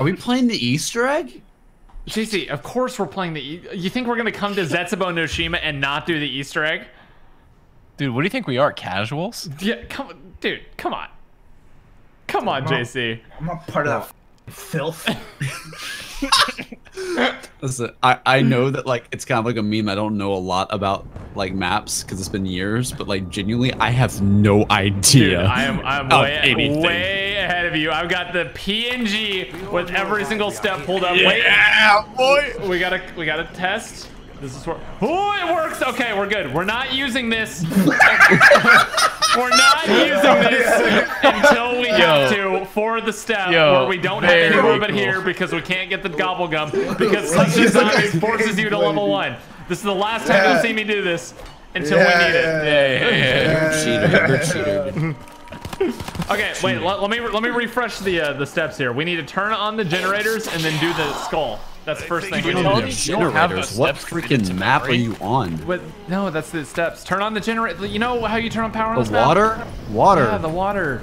Are we playing the Easter egg? JC, of course we're playing the. E you think we're gonna come to Zetsubou No Shima and not do the Easter egg? Dude, what do you think we are? Casuals? Yeah, come on, dude, come on. Come on, Come on. JC. I'm not part of that f- filth. Listen, I, I know that like it's kind of like a meme. I don't know a lot about like maps because it's been years, but like genuinely, I have no idea. Dude, I am I'm of way, anything. way ahead of you. I've got the PNG with every single step pulled up. Wait, Yeah, boy. we gotta we gotta test. This is where oh it works. Okay, we're good. We're not using this. we're not using this until we have to for the step Yo, where we don't have very any more but cool. here because we can't get the gobble gum because Clutch of Zombies forces you to level one. This is the last time Yeah. you'll see me do this until we Yeah, need it. yeah, Yeah, yeah, yeah. Cheater, you're cheater. Okay, wait. Let, let me let me refresh the uh, the steps here. We need to turn on the generators and then do the skull. That's the first thing we need to do. You don't have Generators. What freaking to map are you on? But no, that's the steps. Turn on the generator. You know how you turn on power on The this map? water? Water. Yeah, the water.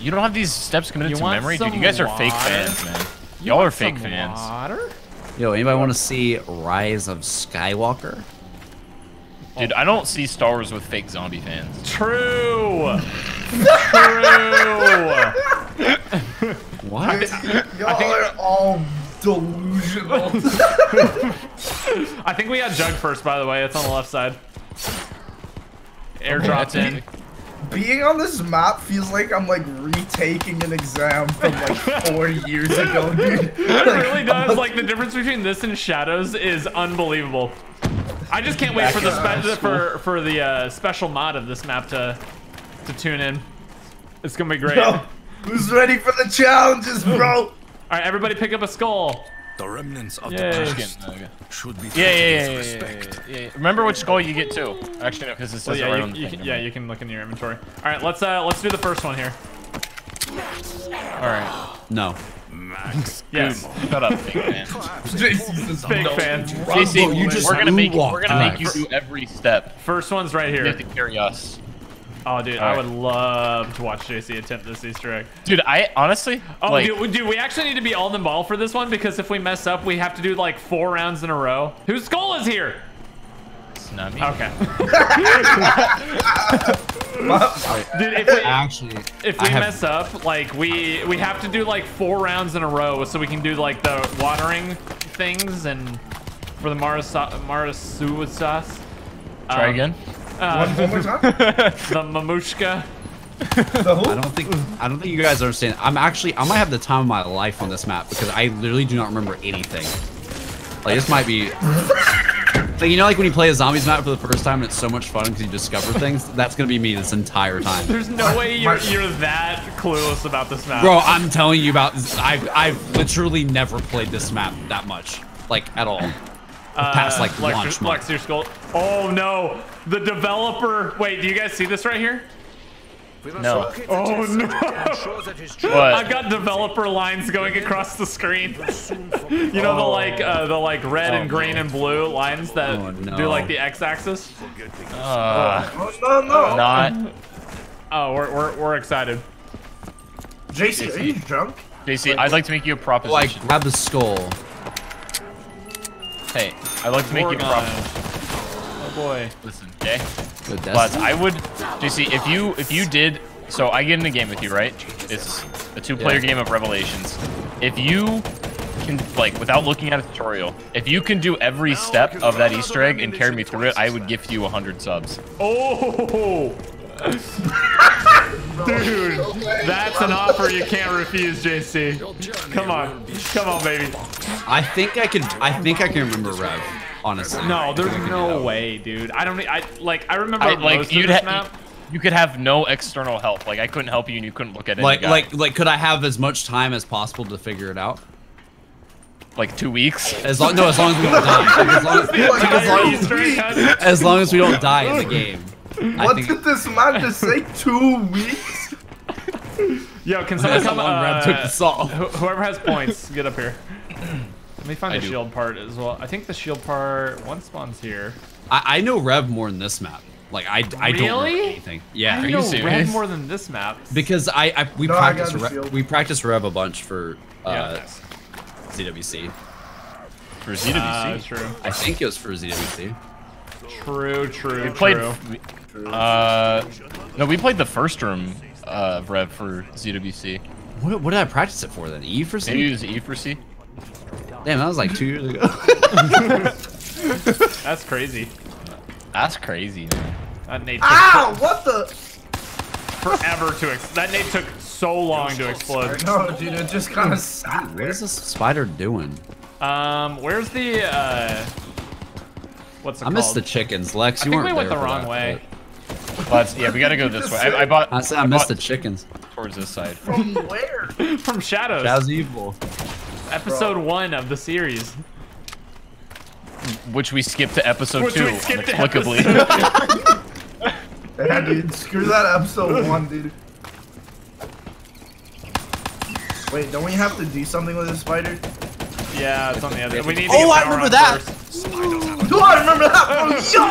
You don't have these steps committed You to memory? Dude, you guys are fake fans, man. You Y'all are fake fans. Water? Yo, anybody want to see Rise of Skywalker? Dude, I don't see Star Wars with fake zombie fans. True. True. What? Y'all are all delusional. I think we got Jug first, by the way. It's on the left side. Airdropped in. Being on this map feels like I'm like retaking an exam from like four years ago, dude. It really does. Like the difference between this and Shadows is unbelievable. I just can't wait for the spe- for for the uh, special mod of this map to to tune in. It's gonna be great. Yo, who's ready for the challenges, bro? All right, everybody, pick up a skull. The remnants of Yay. the Just past kidding. Okay. should be Yeah, treated yeah, yeah, with yeah, yeah, yeah, yeah. Remember which skull you get too. Actually, no, because it Well, says it yeah, right you, you can, yeah, you can look in your inventory. All right, let's uh let's do the first one here. All right. No. Max. yes, Shut up, fake fan. JC's big fan. JC, you just we're gonna make moonwalked we're gonna make you do every step. First one's right here. You have here. to carry us. Oh, dude, All I right. would love to watch JC attempt this Easter egg. Dude, I honestly Oh, like dude, dude, we actually need to be all in the ball for this one because if we mess up, we have to do like four rounds in a row. Whose skull is here? it's not me. Okay. Dude, if we, Actually, if we mess up, like we we have to do like four rounds in a row so we can do like the watering things and for the Marasa Marasuwa sauce. Try Um, again. Uh, One more time. the mamushka. The? I don't think I don't think you guys understand. I'm actually I might have the time of my life on this map because I literally do not remember anything. Like this might be like you know like when you play a zombies map for the first time and it's so much fun because you discover things. That's gonna be me this entire time. There's no way you're you're that clueless about this map. Bro, I'm telling you about I've I've literally never played this map that much. Like at all. Past, like, Lex, launch month. Lex, your skull. Oh no, the developer. Wait, do you guys see this right here? No. Oh no. What? I've got developer lines going across the screen. you know the like uh, the like red and Oh, green and blue lines that Oh, no. do like the x-axis. Uh, Oh, no, no. not. Oh, we're we're, we're excited. JC, are you drunk? JC, I'd like to make you a proposition. Like grab the skull. Hey, I'd like to make you a Oregon. proposition. Oh boy. Listen, okay? Good But I would, JC, if you if you did, so I get in a game with you, right? It's a two-player Yeah. game of Revelations. If you can, like, without looking at a tutorial, if you can do every step of that Easter egg and carry me through it, I would gift you 100 subs. Oh. Dude, that's an offer you can't refuse, JC. Come on, come on, baby. I think I can I think I can remember Rev, honestly. No, there's think I can do no way, dude. I don't. I like. I remember I, most like, of you'd this map. you could have no external help. Like, I couldn't help you and you couldn't look at it. Like guy. like like could I have as much time as possible to figure it out? like two weeks. As long no, as long as we don't die. Like, as, long as, like, as, long as, Easter egg hunt. as long as we don't die in the game. I What think did this man just say? Two weeks? Yo, can someone That's come? how Rev Uh, took to solve. wh- whoever has points, get up here. Let me find I the do. shield part as well. I think the shield part one spawns here. I, I know Rev more than this map. Like I, I don't know Really? anything. Yeah, I you know serious? red more than this map. because I, I we No, practice got the Rev, we practice Rev a bunch for uh, Yeah. ZWC. For ZWC. Uh, true. I think it was for ZWC. True, true, we played. true. We- Uh, no, we played the first room uh, rev for ZWC. What, what did I practice it for then? E for C? Maybe it was E for C. Damn, that was like two years ago. That's crazy. That's crazy. Man. That nade took Ow! What the? forever to ex that nade took so long to explode. No, dude, it just kind of sat what there. is this spider doing? Um, where's the uh, what's it I called? missed the chickens, Lex. I You think weren't we went there the wrong that, way. But yeah, we gotta go this way. I, I bought. but- I said I missed the chickens. towards this side. From where? From Shadows, That evil. episode one of the series. Which we skipped to episode Which two, we skipped to inexplicably. Yeah, dude, screw that episode one, dude. Wait, don't we have to do something with the spider? Yeah, it's on the other. We need to Oh, get I remember on that. first. Do I remember that? Oh, yo!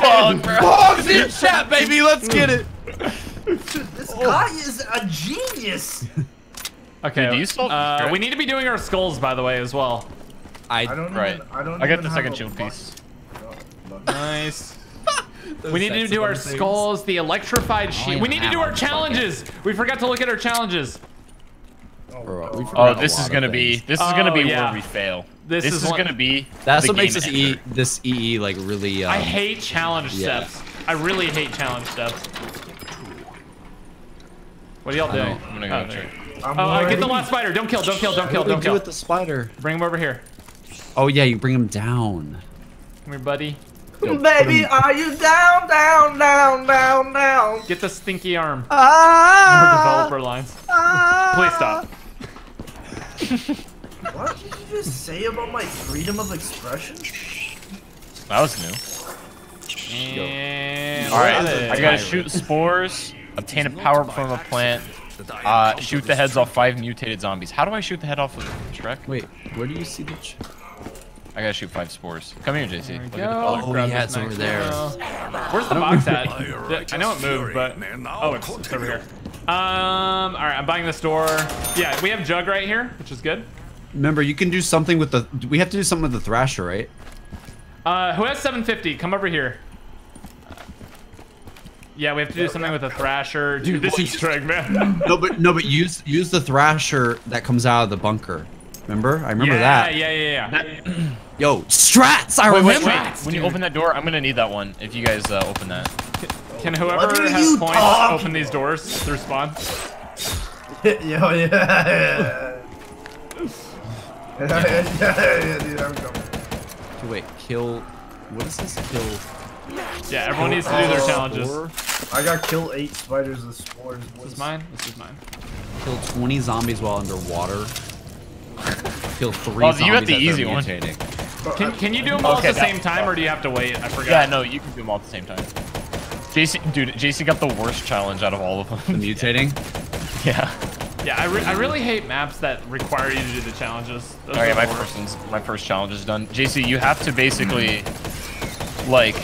Pog, bro. Bugs in Chat, baby, let's get it. Dude, this guy is a genius. Okay. Dude, do you still- uh, we need to be doing our skulls, by the way, as well. I, I don't Right. even. I don't. I got the second shield bu- piece. Nice. We need to do our skulls, the electrified sheet. We need to do our them, fuck it. challenges. We forgot to look at our challenges. Bro, we Oh, this is gonna be. This is gonna Oh, be yeah. where we fail. This This, is is, one- gonna be. That's the what makes this ender. E this EE like really. Um, I hate challenge yeah. steps. I really hate challenge steps. What are y'all doing? I'm gonna go Oh, check. I'm Oh, uh, get the last spider. Don't kill, don't kill, don't kill, What do we don't do kill. with the spider? Bring him over here. Oh yeah, you bring him down. Come here, buddy. Yo, Baby, are you down, down, down, down, down? Get the stinky arm. More Ah! developer lines. ah. Please stop. What did you just say about my freedom of expression? That was new. And All right, what a I gotta shoot spores, obtain a power from a plant, uh, shoot the heads off five mutated zombies. How do I shoot the head off of Shrek? Wait, where do you see the? Ch I gotta shoot five spores. Come here, JC. There Look go. at the color. Oh, Grab yeah, it's over there. Where's the box at? I know it moved, but oh, it's, it's over here. Um, all right, I'm buying this door. Yeah, we have Jug right here, which is good. Remember, you can do something with the. We have to do something with the Thrasher, right? Uh, who has 750? Come over here. Yeah, we have to do something with the Thrasher. Dude, this Easter egg, man. No, but no, but use use the Thrasher that comes out of the bunker. Remember? I remember yeah, that. Yeah, yeah, yeah. Yeah. Yo, strats! I Wait, wait, remember. wait. When you open that door, I'm gonna need that one. If you guys uh, open that. Can whoever are has points talking open these doors through spawn? Yo, yeah. yeah, yeah, yeah, dude, I'm coming. Okay, Wait, kill. What is this? Kill. Yeah, everyone needs to do their challenges. Four, I got kill eight spiders with spores. This is mine. This is mine. Kill 20 zombies while underwater. Kill three Oh, zombies you got the easy one. mutating. Can, can you do them all Okay, at the same time, or do you have to wait? I forgot. Yeah, no, you can do them all at the same time. JC, dude, JC got the worst challenge out of all of The them. mutating? yeah. Yeah, I, re I really hate maps that require you to do the challenges. Those All right, my first one's, my first challenge is done. JC, you have to basically, like,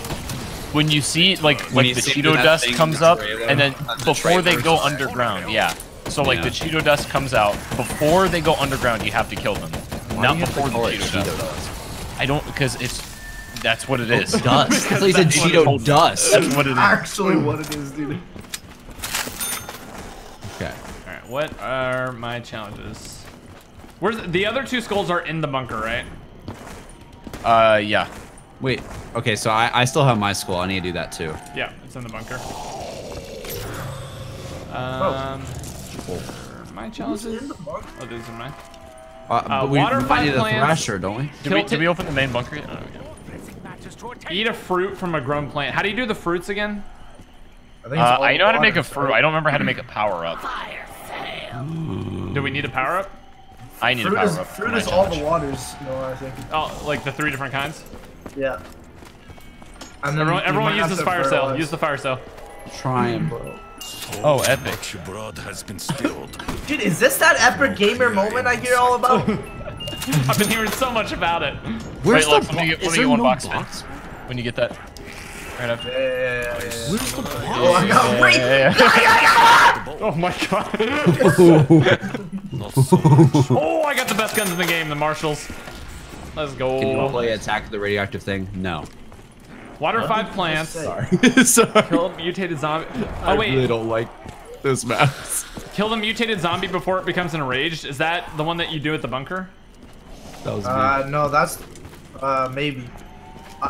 when you see like When like the Cheeto dust comes up, them, and then the before they go underground, yeah. So like the Cheeto dust comes out before they go underground, you have to kill them. Why Not do you have to before the call it Cheeto, Cheeto dust. I don't because it's that's what it is. Dust. I thought you That's what Cheeto it's- dust. That's what it is. Actually, what it is, dude. Okay. All right, what are my challenges? Where's the other two skulls are in the bunker, right? Uh, yeah. Wait. Okay, so I, I still have my skull. I need to do that too. Yeah, it's in the bunker. Um, my Who's challenges. in the bunker? Oh, these are mine. Uh, but we, water we might need a plants. Thrasher, don't we? Did we, Kill did we open the main bunker yet? Oh, yeah. Eat a fruit from a grown plant. How do you do the fruits again? I, think Uh, I know how to make a fruit. I don't remember how to make a power up. Do we need a power up? I need a power is, up. for fruit my is all challenge. the waters, no, I think. Oh, like the three different kinds. Yeah. And then Everyone, everyone might have uses to fire cell. Use the fire cell. Trying, bro. Oh, epic. Much blood has been spilled. Dude, is this that epic gamer moment I hear all about? I've been hearing so much about it. Where's Wait, the Lex, let me get, bo- let is there no box, box? When you get that. Right after. yeah, yeah, yeah, yeah. Where's the box? Oh, I got raped! Yeah, yeah, yeah. Oh my god. So. Oh, I got the best guns in the game, the Marshals. Let's go. Can you play Attack the Radioactive Thing? No. Water five plants. Sorry. Kill a mutated zombie. Oh wait, don't like this map. kill the mutated zombie before it becomes enraged. Is that the one that you do at the bunker? That was me. Uh, no, that's uh maybe.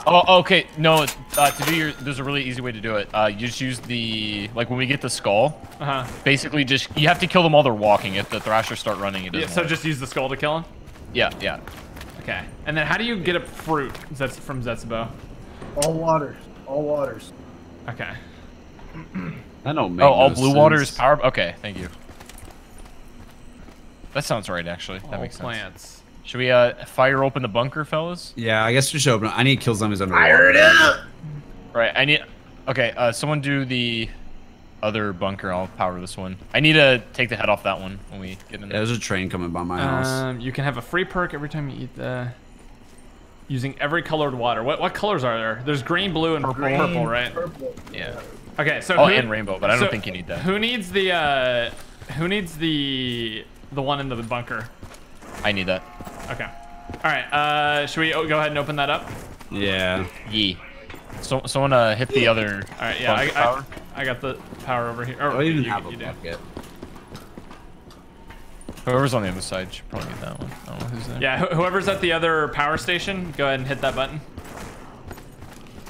Oh, okay. No, uh, to do your, there's a really easy way to do it. Uh, you just use the, like when we get the skull, Uh huh. basically just, you have to kill them while they're walking. If the thrashers start running, it doesn't Yeah, so work. just use the skull to kill them? Yeah, yeah. Okay. And then how do you get a fruit? That's from Zetsubo. All waters. All waters. Okay. I don't make Oh, all no blue water is power. Okay, thank you. That sounds right, actually. That All makes sense. plants. Should we uh, fire open the bunker, fellas? Yeah, I guess we should open it. I need to kill zombies underwater. Fire it up! Right. I need. Okay. Uh, someone do the other bunker. I'll power this one. I need to take the head off that one when we get in Yeah, there's a train coming by my house. Um, you can have a free perk every time you eat the. Using every colored water. What what colors are there? There's green, blue, and purple, Green, right? Purple. Yeah. Okay, so Oh, who, and rainbow, but I don't so think you need that. Who needs the uh, who needs the the one in the bunker? I need that. Okay. All right. Uh, should we oh, go ahead and open that up? yeah. Yee. So, someone uh, hit the other. All right. Yeah, I, I. I got the power over here. Or, I don't even you, have a you do. bucket. Whoever's on the other side should probably need that one. I don't know who's there. Yeah, wh- whoever's at the other power station, go ahead and hit that button.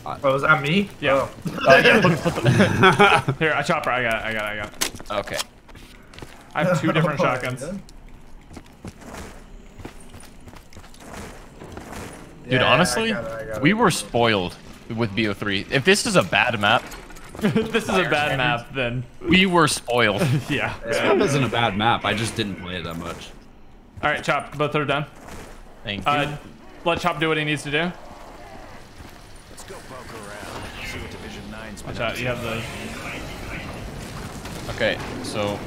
Oh, is that me? Yeah. Oh. Uh, yeah put, put the- Here, a chopper. I got it. I got it. I got it. okay. I have two different Oh, shotguns. Dude, Yeah, I honestly, got it, I got it. we were spoiled with BO3. If this is a bad map, this is a bad map, then we were spoiled. yeah. This map isn't a bad map. I just didn't play it that much. All right, Chop. Both are done. Thank you. Uh, let Chop do what he needs to do. Let's go poke around. See what Division 9's Watch out. You have the. okay, so.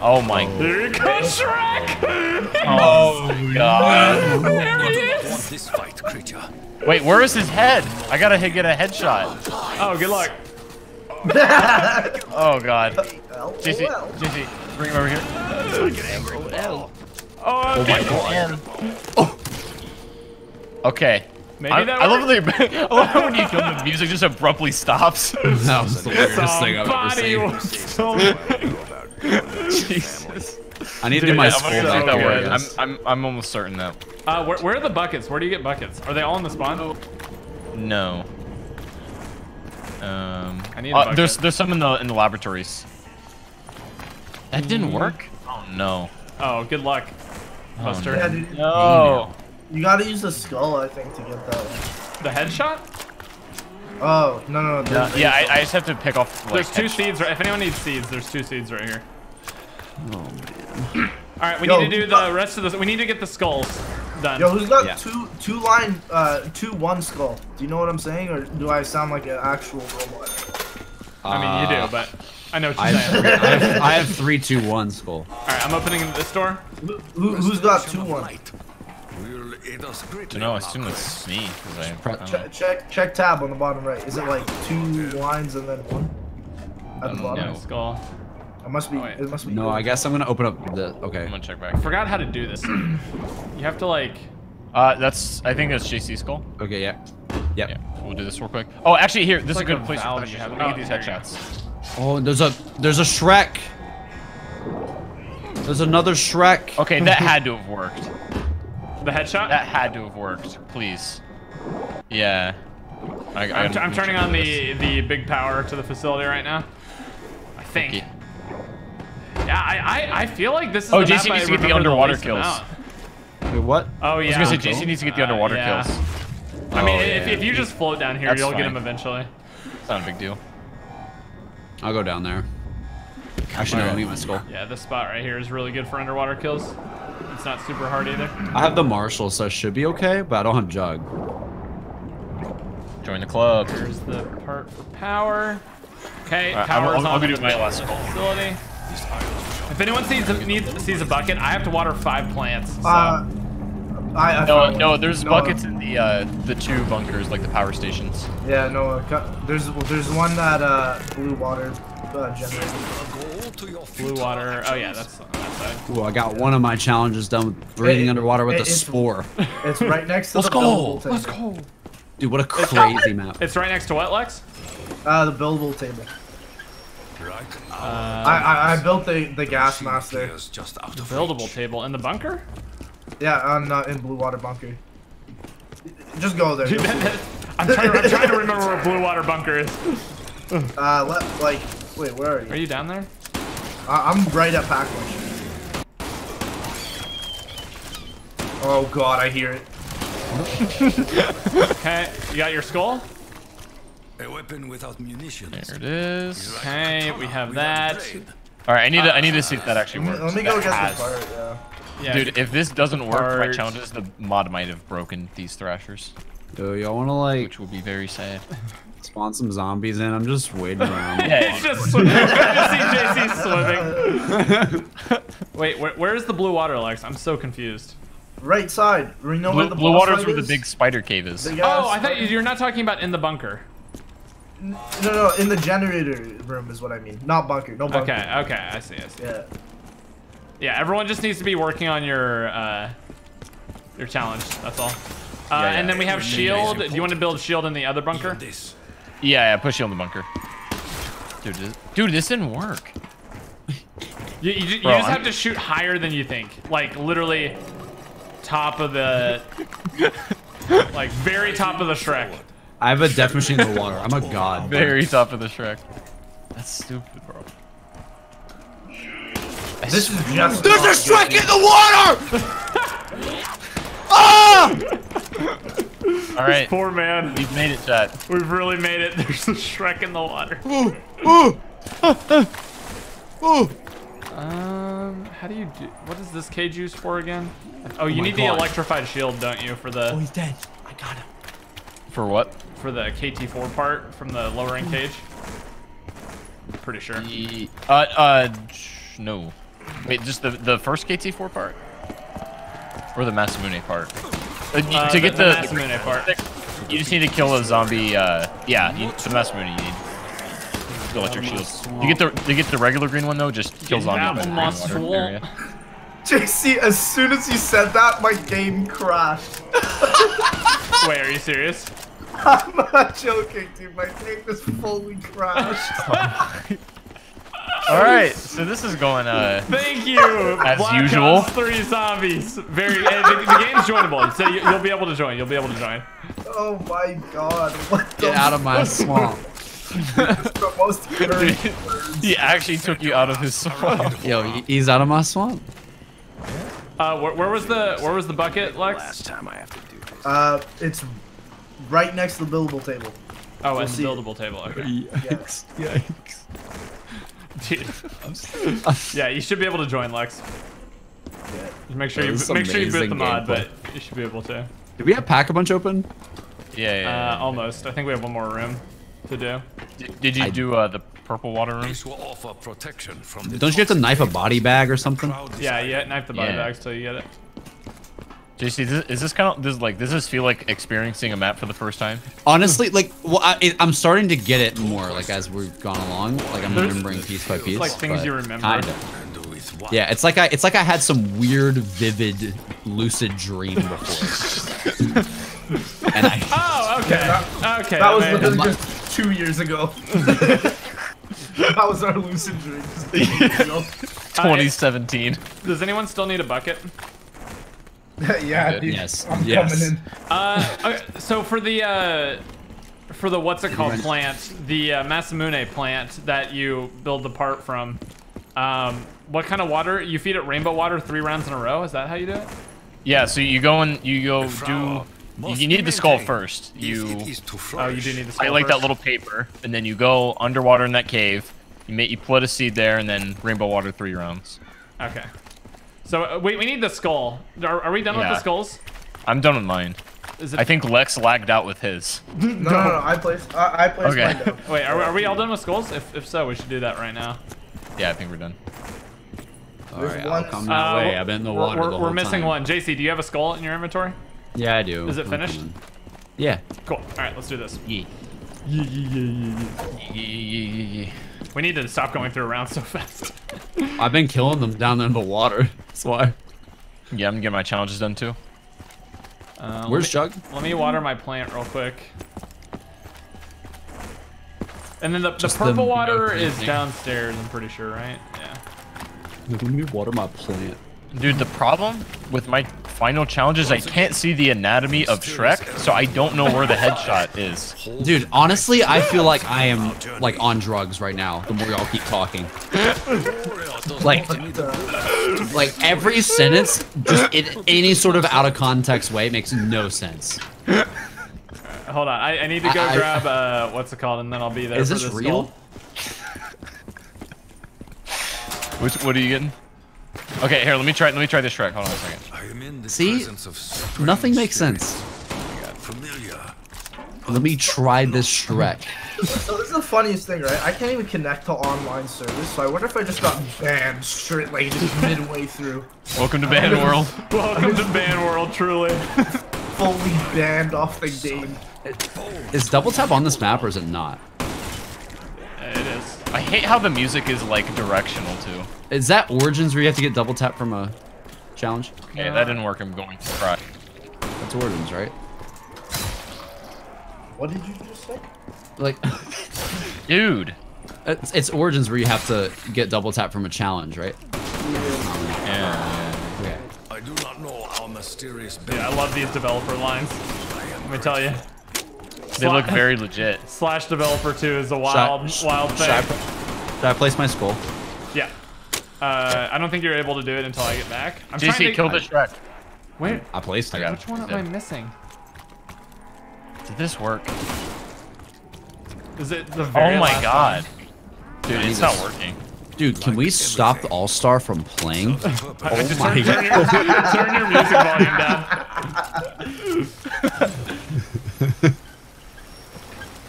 Oh my oh. Here comes Shrek. Oh, oh god. to. Want this fight, creature. Wait, where is his head? I gotta hit, get a headshot. Oh, good luck. Oh god. Well, oh, JC. JC, bring him over here. Oh, okay. Oh. Okay. Maybe I, that I love worked. the, I love when you kill the music just abruptly stops. That was the weirdest thing I've ever seen. Was so- Jesus. I need to do my I'm back that here, I work. I'm. I'm, I'm almost certain that. Uh, where, where are the buckets? Where do you get buckets? Are they all in the spawn? No. Um. I need a uh, bucket. there's there's some in the in the laboratories. That didn't Mm-hmm. work. Oh no. Oh, good luck, Buster. Yeah, dude, No. you gotta use the skull, I think, to get that one. The headshot? Oh, no, no, no. There's- yeah, I, I just have to pick off. Like, There's two headshots. seeds. Right, if anyone needs seeds, there's two seeds right here. Oh, man. All right, we Yo, need to do the rest of this. We need to get the skulls done. Yo, who's got Yeah. two two line uh two one skull? Do you know what I'm saying, or do I sound like an actual robot? I mean, you do, but I know what you're have, saying. three, I, have, I have three, two, one skull. All right, I'm opening this door. Who, who, who's got two one? Light will aid us greatly. No, I assume it's me. 'cause I, I. Check, check check tab on the bottom right. Is it like two lines and then one at the bottom? no. Skull. It must be. Oh. It must be. No, I guess I'm gonna open up the. Okay. I'm gonna check back. I forgot how to do this. you have to like. Uh, that's I think that's JC skull. Okay. Yeah. Yep. Yeah, we'll do this real quick. Oh, actually, here, this like is a a good place valve to you have- Let me oh, get these there you go. headshots. Oh, there's a there's a Shrek. There's another Shrek. Okay, that had to have worked. The headshot? That had to have worked. Please. Yeah. I, I I'm, t- I'm turning on the the big power to the facility right now. I think. Okay. Yeah, I, I I feel like this is. Oh, the map JC I needs to get the underwater least kills. amount. Wait, what? Oh yeah. I yeah. was gonna say JC needs to get the Uh, underwater yeah. kills. I mean, Oh, if, yeah. if you just float down here, That's you'll get fine. him eventually. It's not a big deal. I'll go down there. Actually, no. Let me get my skull. Yeah, this spot right here is really good for underwater kills. It's not super hard either. I have the Marshall, so I should be okay, but I don't have Jug. Join the club. Here's the part for power. Okay, Alright, I'm- power is I'll- I'll on go do the my last skull. facility. If anyone sees a, needs sees a bucket, I have to water five plants. So. Uh, I, I No, found no, one. there's No, buckets in the uh, the two bunkers, like the power stations. Yeah, no. uh, There's there's one that uh blue water uh, generator. A goal to to your Blue water. Oh yeah, that's on that side. Ooh, I got one of my challenges done with breathing Hey, underwater with hey, a it's- spore. It's right next to Let's the go, buildable table. let's go. Dude, what a crazy map. It's right next to what, Lex? Uh, the buildable table. right. I, I I built the the gas mask there. Here's just out of Buildable reach. table in the bunker. Yeah, I'm not in Blue Water Bunker. Just go there. I'm trying, I'm trying to remember where Blue Water Bunker is. uh, let, like, wait, where are you? Are you down there? I I'm right at Packbush. Oh god, I hear it. Okay, you got your skull. A weapon without munitions. There it is. Okay, we have Without that. blade. All right, I need to I need to see if that uh, actually works. let me go That get has- the part. Yeah. Yeah, Dude, if this doesn't work for my Parts. challenges, the mod might have broken these thrashers, Yo, y'all wanna like which will be very sad. spawn some zombies in? I'm just waiting around. it's just swimming. I see JC swimming. Wait, where, where's the blue water, Lex? I'm so confused. Right side. We know where Blue, the Blue boss Water's fight where the big spider cave is. Oh, I thought you- you're not talking about in the bunker. No, no, in the generator room is what I mean. Not bunker. No bunker. Okay, okay, I see, I see. Yeah. Yeah, everyone just needs to be working on your uh, your challenge. That's all. Uh, Yeah, And then we have shield. Do you want to build shield in the other bunker? This. Yeah, yeah, push you on the bunker. Dude, this, dude, this didn't work. You, you, ju- you Bro, just I'm- have to shoot higher than you think. Like literally, top of the, like very top of the Shrek. I have a death machine in the water. I'm a god. bro. Very top of the Shrek. That's stupid, bro. I This is just. There's not a strike good. in the water! ah! All right, Poor man. we've made it, chat. We've really made it. There's a Shrek in the water. Ooh, ooh, ooh. Um, how do you do? What is this cage used for again? Oh, you my need the electrified shield, don't you, for the Oh, he's dead. I got him. For what? For the KT4 part from the lowering cage? Pretty sure. The, uh, uh, no. Wait, just the the first KT4 part, or the Masamune part? Uh, Uh, to get the, Masamune part. you just need to kill a zombie. Uh, yeah, you, the Masamune you need. To let your shield. You get the you get the regular green one though. Just kill Get zombies out the green water area. JC, as soon as you said that, my game crashed. Wait, are you serious? I'm not joking, dude. My game is fully crashed. All right, so this is going. Uh, Thank you. As Black usual. Ops Three zombies. Very. uh, the, the game's joinable, so you, you'll be able to join. You'll be able to join. oh my god. What the Get out of my swamp. the most cursed he actually took you out of his swamp. Yo, he's out of my swamp. Uh, where, where was the where was the bucket, Lex? Last time I have to do this. Uh, it's right next to the buildable table. Oh, We'll and the see. buildable table. Okay. Yikes. Yikes. Dude. yeah, you should be able to join, Lex. Just make sure Yeah, you this is make sure you boot amazing the mod, gameplay. but you should be able to. Did we have pack a punch open? Yeah, yeah. Uh, almost. I think we have one more room to do. Did, did you I- do uh, the purple water room? This will offer protection from the Don't you have to knife a body bag or something? crowd Yeah, desire. yeah. Knife the body Yeah. bags till you get it. JC, is this, is this kind of this like does this feel like experiencing a map for the first time? Honestly, like, well, I, it, I'm starting to get it more, like, as we've gone along. Like, I'm There's- remembering piece by piece. like things you remember. Kinda. And with what? Yeah, it's like I, it's like I had some weird, vivid, lucid dream before. and I, Oh, okay. okay. That was man. literally just two years ago. that was our lucid dreams. 2017. Does anyone still need a bucket? yeah, dude. Yes, I'm yes. coming in. Uh, okay, so for the uh, for the what's it called plant, the uh, Masamune plant that you build the part from, um, what kind of water? You feed it rainbow water three rounds in a row. Is that how you do it? Yeah, so you go and you go do. You need the skull first. You it is to Oh, you do flourish. need the I skull like that little paper, and then you go underwater in that cave. You make you put a seed there, and then rainbow water three rounds. Okay. So uh, wait, we need the skull. Are, are we done with the skulls? I'm done with mine. Is it? I think Lex lagged out with his. No, no, no. I placed. I, I placed Okay. mine down. Wait, are, we- are we all done with skulls? If, if so, we should do that right now. Yeah, I think we're done. all There's right, one- I'll come that Uh, way. I've been in the we're- water We're, the we're missing time. one. JC, do you have a skull in your inventory? Yeah, I do. Is it finished? Yeah. Cool. All right, let's do this. Yeah. Yeah, yeah, yeah, yeah, yeah. We need to stop going through around so fast. I've been killing them down in the water. That's why. Yeah, I'm getting my challenges done too. Uh, Where's let Jug? Let me water my plant real quick. And then the, the Just the purple no water is downstairs, I'm pretty sure, right? Yeah. Let me water my plant. Dude, the problem with my final challenge is I can't see the anatomy of Shrek, so I don't know where the headshot is. Dude, honestly, I feel like I am like on drugs right now. The more y'all keep talking, like, like every sentence, just in any sort of out of context way, makes no sense. Hold on, I, I need to go I- I- grab, uh, what's it called, and then I'll be there Is for this the real? skull. Which, what are you getting? Okay, here, let me try. Let me try this track. Hold on a second. I am in the See? presence of Nothing makes sense. Familiar. Let me try this Shrek. So this is the funniest thing, right? I can't even connect to online service, so I wonder if I just got banned straight like just midway through. Welcome to Band World. Welcome to Ban World, truly. Fully banned off the game. Is double tap on this map or is it not? It is. I hate how the music is like directional too. Is that Origins where you have to get double tap from a challenge? Okay, that didn't work. I'm going to try. That's Origins, right? What did you just say? Like, Dude. it's, it's Origins where you have to get double tap from a challenge, right? Yeah. Okay. I do not know our mysterious Dude, I love these developer lines. Let me tell you. They look very legit. Slash developer 2 is a Should I- wild, sh- wild should I, thing. should I place my skull? Yeah. Uh, I don't think you're able to do it until I get back. I'm JC, trying to kill the Shrek. Wait, I placed it. I got which one am I missing? Did this work? Is it the very Oh my last god. Dude, need it's not working. Dude, can we stop the All Star from playing? one? Oh my turn, turn, your, turn your music volume down.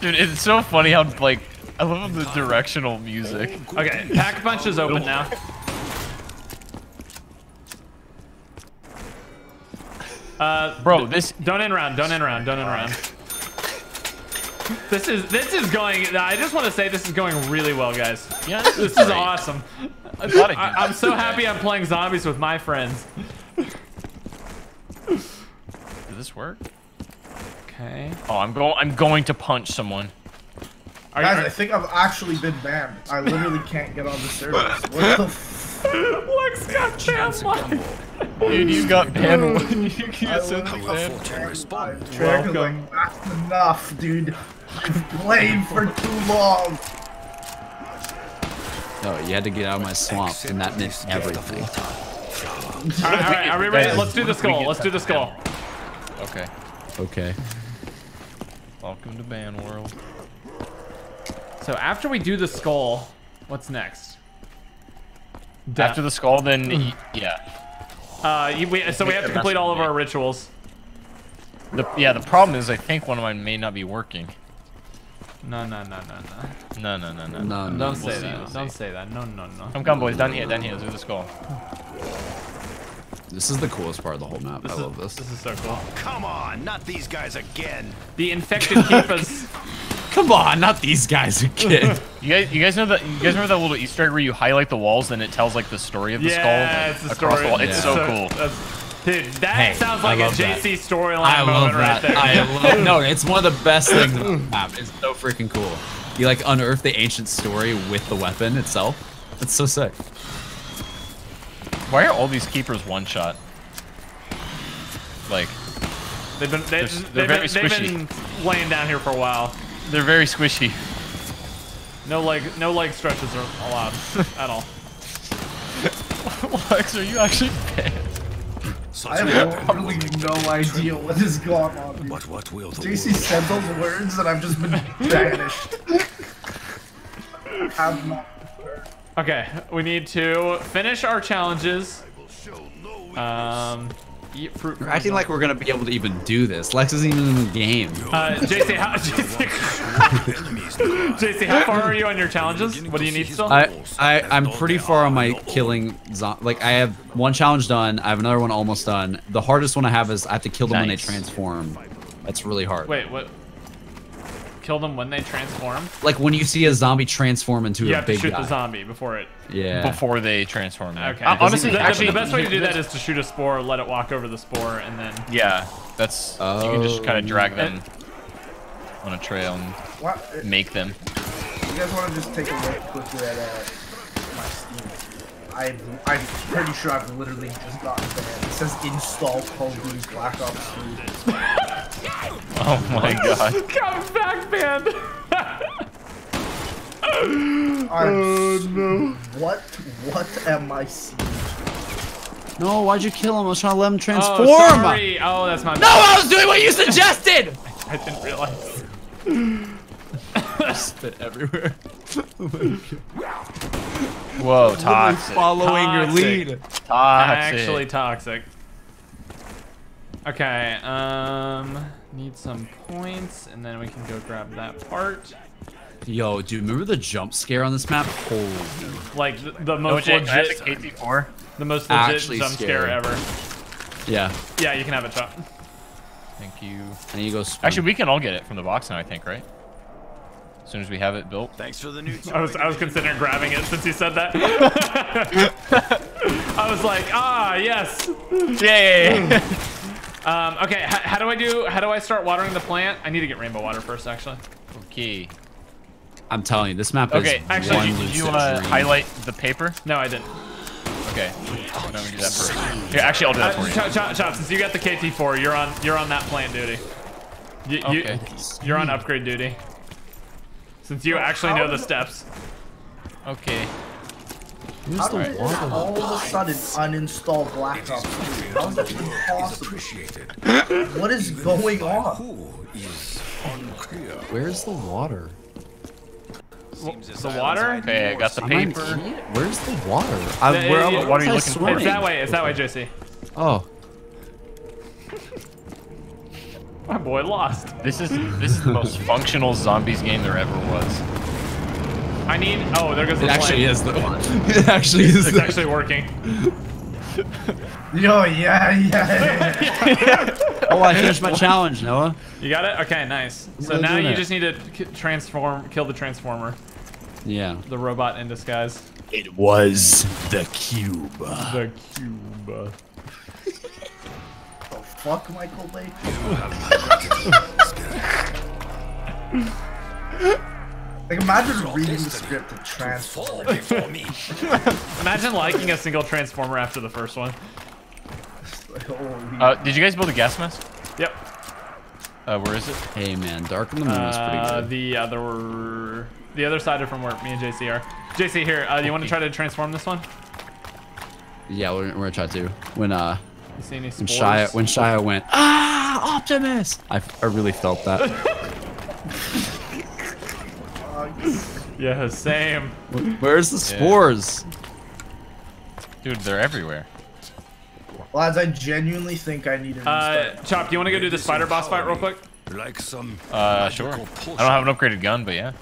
Dude, it's so funny how like I love the directional music. Okay, pack punch is open now. Uh, Bro, this don't end round, don't end round, don't end round. This is this is going. I just want to say this is going really well, guys. yeah, This is great. awesome. I thought I'd I, do I'm so happy I'm playing zombies with my friends. Did this work? Okay. Oh, I'm going. I'm going to punch someone. Are Guys, I think I've actually been banned. I literally can't get on the service. What the f- Lex got banned live. Dude, you got banned. you I get sent literally to got ban. Banned respond. by Trick. Welcome. Like, that's enough, dude. I've played for too long. No, you had to get out of my swamp, and that meant everything. All right, all right, are we ready? Let's do the we skull. Let's do the skull. Okay. Okay. Welcome to Ban World. So after we do the skull, what's next? After the skull, then y- yeah. Uh, you- we, so we have to complete all of our rituals. The yeah. The problem is, I think one of mine may not be working. No, no, no, no, no. No, no, no, no. No, no. Don't We'll say see, that. we'll Don't see. say that. No, no, no. Come, come, boys. Down here, down here. Let's do the skull. This is the coolest part of the whole map. I This love this. This is so cool. Come on, not these guys again. The infected keepas. Come on, not these guys again. You guys, you guys know that? You guys remember that little Easter egg where you highlight the walls and it tells like the story of the skull yeah, like, it's the across story. the wall? It's Yeah. so cool. that's- Dude, that Hey, sounds like a love. JC storyline I love moment right there. I love. It. No, it's one of the best things on the map. It's so freaking cool. You like unearth the ancient story with the weapon itself. That's so sick. Why are all these keepers one shot? Like, They've been, they, They're- they've, they're been, very they've squishy. been laying down here for a while. They're very squishy. No leg, no leg stretches are allowed at all. Lex, are you actually banned? Such I a have happen literally no idea what is going on. dude. But what will the JC world said those words and I've just been banished. have not. Okay, we need to finish our challenges. show no weakness? Um, eat fruit. We're acting like we're gonna be able to even do this. Lex isn't even in the game. Uh, JC, how, JC, JC, how far are you on your challenges? What do you need still? I, I I'm pretty far on my killing. Like I have one challenge done. I have another one almost done. The hardest one I have is I have to kill them when they transform. That's really hard. Wait, what? Kill them when they transform. Like when you see a zombie transform into You a have to big shoot guy. the zombie before it. Yeah. Before they transform. yeah. Okay. Uh, honestly, the, the- actually, the best way to do that is to shoot a spore, let it walk over the spore, and then. Yeah, that's Oh, you can just kind of drag them on a trail and What? You make them. You guys want to just take a look quickly at uh, my Steam? I'm, I'm pretty sure I've literally just gotten banned. It says install Call of Duty Black Ops 2. Oh my god. Come back, man! I'm Oh, no. What? What am I seeing? No, why'd you kill him? I was trying to let him oh, transform. Oh, sorry. Oh, that's my No, I was doing what you suggested. I didn't realize. Spit everywhere. Whoa, toxic. Following your lead. Toxic. Actually toxic. Okay, um, need some points, and then we can go grab that part. Yo, dude, remember the jump scare on this map? Holy. Like the, the Oh, most Jake, can legit, the KT4? the most legit Actually jump scare scary. ever. Yeah. Yeah, you can have it, Chop. Thank you. And you go. Sprint. Actually, we can all get it from the box now, I think, right? As soon as we have it built. Thanks for the new I was I was considering grabbing it since you said that. I was like, ah, yes. Yeah, yeah, yeah. Um, okay, h- how do I do? How do I start watering the plant? I need to get rainbow water first, actually. okay. I'm telling you, this map Okay, is actually, one did you, lucid want to highlight the paper? No, I didn't. Okay. Let me do that first. Here, actually, I'll do that for Uh, you. Chop, Chop, Chop, since you got the KT4, you're on you're on that plant duty. You, you, Okay. You're on upgrade duty. Since you actually know the steps. Okay. Where's How the did it water? all of a sudden uninstall Black Ops 2? How is that possible? appreciated. What is going on? Who is unclear? Where's the water? Seems the water? Okay, I got the Am I an paper. Where's the water? I, Yeah, where, yeah, yeah. What are you looking for? It's that way. It's that way, JC. Oh, My boy lost. This is this is the most functional zombies game there ever was. I need. Oh, there goes the it actually plant. is though. It actually is. It's though. actually working. Yo, yeah, yeah, yeah. Oh, I finished my challenge, Noah. You got it? Okay, nice. So really now you it. just need to transform, kill the transformer, Yeah. the robot in disguise. It was the cube. The cube. The fuck, Michael Bay? Like, imagine reading the script to transform. for me. Imagine liking a single transformer after the first one. Uh, did you guys build a gas mask? Yep. Uh, where is it? Hey man, Dark in the Moon is pretty Uh, good. the other, the other side of from where me and JC are. JC, here. Uh, do you want to try to transform this one? Yeah, we're, we're gonna try to. When uh, You see any when spores? Shia when Shia went ah Optimus, I, I really felt that. Yeah, same. Where's the spores? Dude, they're everywhere. Lads, I genuinely think I need an Uh, Chop, do you want to go do the spider boss fight real quick? Like some Uh, sure. I don't have an upgraded gun, but yeah.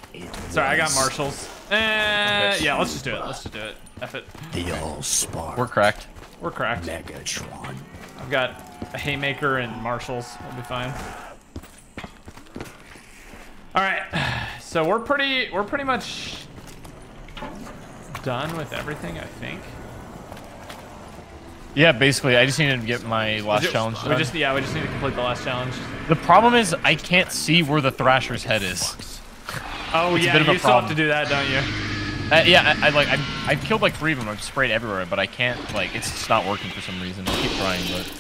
Sorry, I got marshals. Eh, yeah, let's just do it. Let's just do it. F it. The all spark. We're cracked. We're cracked. Megatron. I've got a haymaker and marshals. We'll be fine. All right, so we're pretty we're pretty much done with everything, I think. Yeah, basically, I just needed to get my last We ju- challenge We just yeah, we just need to complete the last challenge. The problem is I can't see where the Thrasher's head is. Oh It's a yeah, bit of a you still have to do that, don't you? Uh, yeah, I, I like I, I've killed like three of them. I've sprayed everywhere, but I can't like it's just not working for some reason. I keep trying, but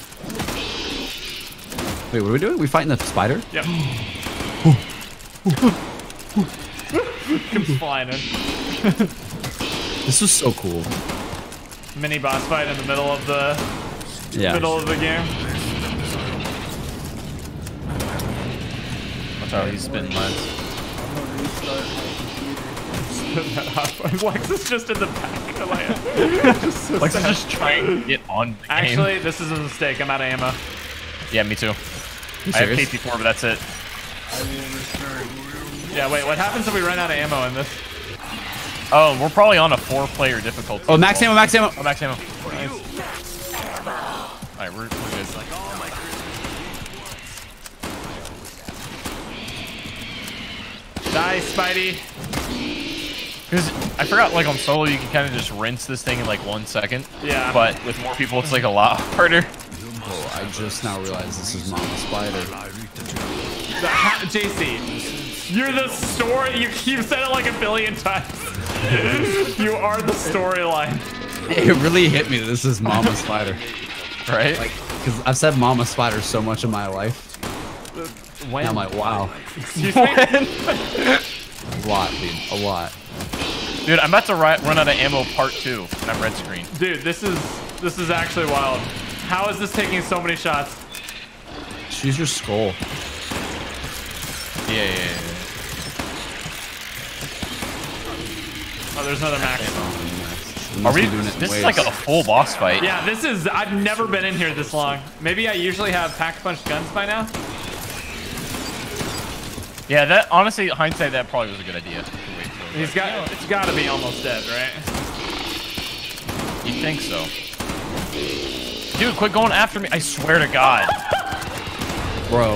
Wait, what are we doing? We fighting the spider? Yep. Comes flying in. This was so cool. Mini boss fight in the middle of the Yeah. middle of the game. watch out, he's spinning lines. Lex is just in the back. of my- just so Like sad. just trying to get on the game. Actually, this is a mistake. I'm out of ammo. yeah, me too. I have serious? KT4, but that's it. Yeah, wait, what happens if we run out of ammo in this? Oh, we're probably on a four-player difficulty. Oh, max ammo, max ammo. Oh, max ammo. Alright, we're, we're good. Die, Spidey. Because I forgot, like on solo, you can kind of just rinse this thing in like one second. Yeah. But with more people, it's like a lot harder. Oh, I just now realized this is Mama Spider. The ha- JC, you're the story. You keep said it like a billion times. you are the storyline. It really hit me that this is Mama Spider. Right? Like, because I've said Mama Spider so much in my life. When? I'm like, wow. Excuse me? A lot, dude. A lot. Dude, I'm about to ri run out of ammo part two, and I'm red screen. Dude, this is this is actually wild. How is this taking so many shots? Choose your skull. Yeah, yeah, yeah. Oh, there's another max. Are we? be doing it in This is like a full boss fight. Yeah, this is. I've never been in here this long. Maybe I usually have pack punch guns by now. Yeah, that honestly, hindsight, that probably was a good idea. To wait till- He's got. It's got to be almost dead, right? You think so? Dude, quit going after me! I swear to God. Bro,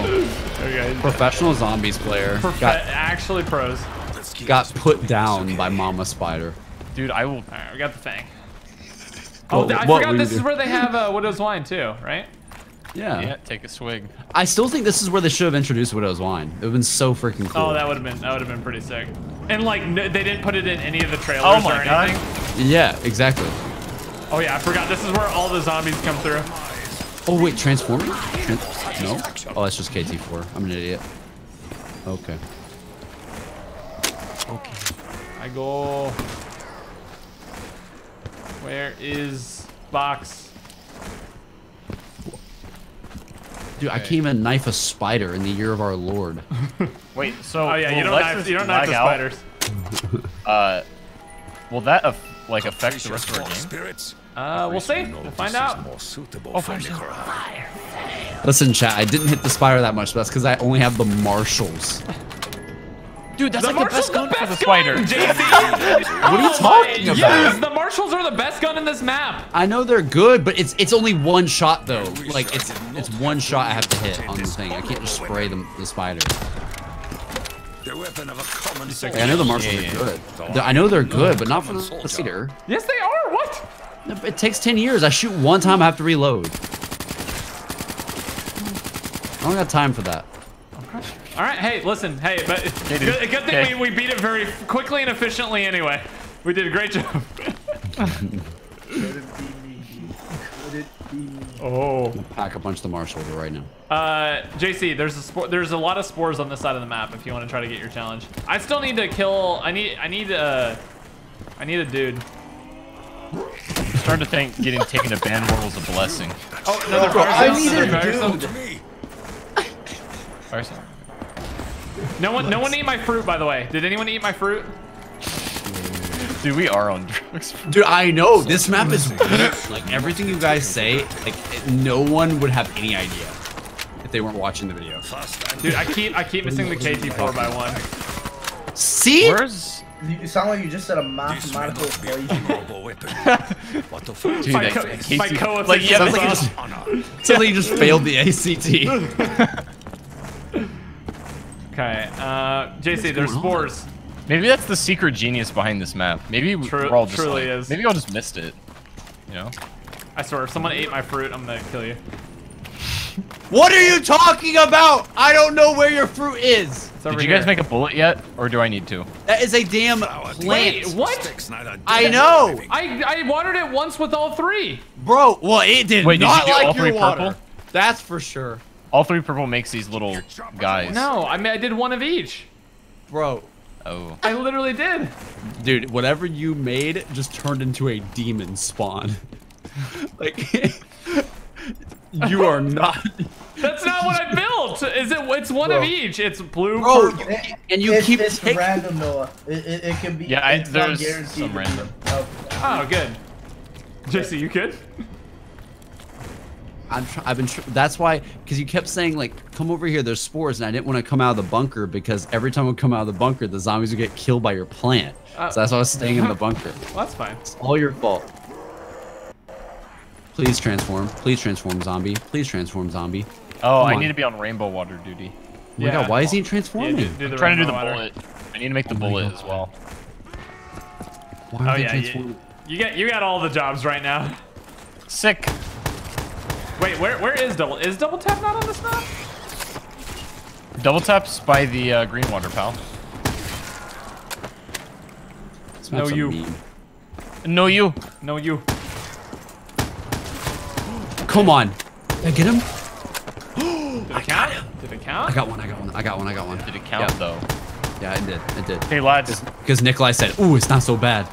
Okay. professional zombies player Profe- got, actually pros. got put down by Mama Spider. Dude, I will. All right, we got the thing. Oh, What- I what forgot this is where they have uh, Widow's Wine too, right? Yeah. Yeah, take a swig. I still think this is where they should have introduced Widow's Wine. It would have been so freaking oh, cool. Oh, that would have been that would have been pretty sick. And like n they didn't put it in any of the trailers Oh my or God. anything. Yeah, exactly. Oh yeah, I forgot. This is where all the zombies come through. Oh wait, transforming? Tran- no. Oh, that's just KT4. I'm an idiot. Okay. Okay. I go. Where is box? Dude, I can't even knife a spider in the year of our Lord. Wait, so Oh yeah, you don't Lexus knife, you don't knife the spiders. Uh, will that aff like affect the rest of our game? Spirits. Uh, we'll see. We'll find out. More suitable Oh, for find Listen, chat, I didn't hit the spider that much, but that's because I only have the marshals. Dude, that's The like the best gun for the gun, spider. JC. What are you talking about? Yes, the marshals are the best gun in this map. I know they're good, but it's it's only one shot though. Like it's it's one shot I have to hit on the thing. I can't just spray the, the spider. The weapon of a common Like, I know the marshals Yeah, are good. I know they're good, but not for the spider. Yes, they are. What? It takes 10 years. I shoot one time, I have to reload. I don't got time for that. All right. Hey, listen. Hey, but dude. good, good thing Okay. we, we beat it very quickly and efficiently. Anyway, we did a great job. Could it be me? Could it be me? oh. Pack a punch of the marshals right now. Uh, JC, there's a spore, there's a lot of spores on this side of the map. If you want to try to get your challenge, I still need to kill. I need. I need. Uh, I need a dude. I'm starting to think getting taken to band world is a blessing. Oh, another Bro, fire I need another a dude. zone. Fire sale. No one, no one ate my fruit, by the way. Did anyone eat my fruit? Dude, we are on drugs. Dude, I know. This map is weird. Like, everything you guys say, like, it- no one would have any idea if they weren't watching the video. Dude, I keep, I keep missing the KT4 by one. See? Where's You sound like you just said a mathematical not be a equation. honorable weapon. But the food Dude, My, co KT my coefficient like, yeah, Sounds like you is just, off. honor. sounds like you just failed the ACT. Okay, uh, JC, there's going on? spores. Maybe that's the secret genius behind this map. Maybe we- True- we're all just truly like, is. maybe I just missed it. You know? I swear, if someone ate my fruit, I'm gonna kill you. what are you talking about? I don't know where your fruit is. Did you here. guys make a bullet yet, or do I need to? That is a damn Wait, what? I know. I, I watered it once with all three. Bro, well, it did Wait, did not you like all your three water. purple? That's for sure. All three purple makes these little guys. No, I mean, I did one of each. Bro, Oh. I literally did. dude, whatever you made just turned into a demon spawn. like, you are not. That's not what I built. Is it? It's one Bro. of each. It's blue. Bro, purple. It- and you it's, keep it's taking- random, Noah. It, it, it can be. Yeah, I- it's not there's guaranteed some to be random. Oh, good. JC, you good? I'm try- I've been. Tr- that's why, because you kept saying like, "Come over here." There's spores, and I didn't want to come out of the bunker because every time I would come out of the bunker, the zombies would get killed by your plant. Uh, so that's why I was staying in the bunker. Well, that's fine. It's all your fault. Please transform. Please transform, zombie. Please transform, zombie. Oh, Come I on. need to be on rainbow water duty. Oh my god, why is he transforming? Yeah, do, do the Trying to do the water. bullet I need to make the bullet as well. Why are Oh they yeah, transforming? you, you got you got all the jobs right now. Sick. Wait, where where is double? Is double tap not on this map? Double taps by the uh, green water, pal. This No, you. meme. No, you. No, you. Come on. Did I get him? Did it count? Did it I count? I got one. I got one. I got one. I got one. Did it count Yep. though? Yeah, it did. It did. Hey lads. Because Nikolai said, "Ooh, it's not so bad."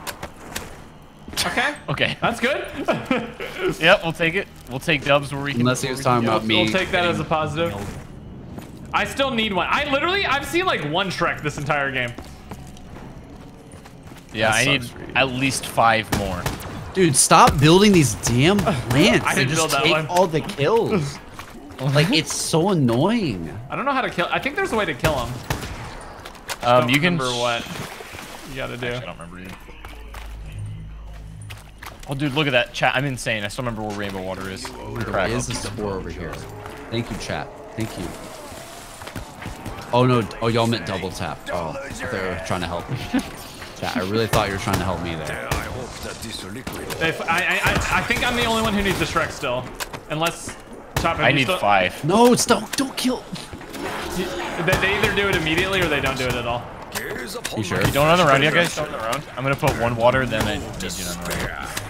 Okay, Okay. that's good. Yep, we'll take it. We'll take dubs where we can. Unless he was talking we'll, about me. we'll take that as a getting- positive. I still need one. I literally, I've seen like one Shrek this entire game. Yeah, That I need sucks at least five more. Dude, stop building these damn plants. I They didn't just build that take one. all the kills. like it's so annoying. I don't know how to kill. I think there's a way to kill him. Um, Don't you can. remember what you gotta do. I don't remember either. Oh, dude, look at that chat. I'm insane. I still remember where Rainbow Water is. There Crap. is a spore over here. Thank you, chat. Thank you. Oh no! Oh, y'all meant double tap. Oh, I thought you were trying to help me. chat, I really thought you were trying to help me there. I hope that this liquid If I, I, I, I think I'm the only one who needs the Shrek still, unless Chop. have I need five. No, it's don't don't kill. They, they either do it immediately or they don't do it at all. You sure? You don't run around yet, guys? Don't run around. I'm gonna put one water, then I need you to run around.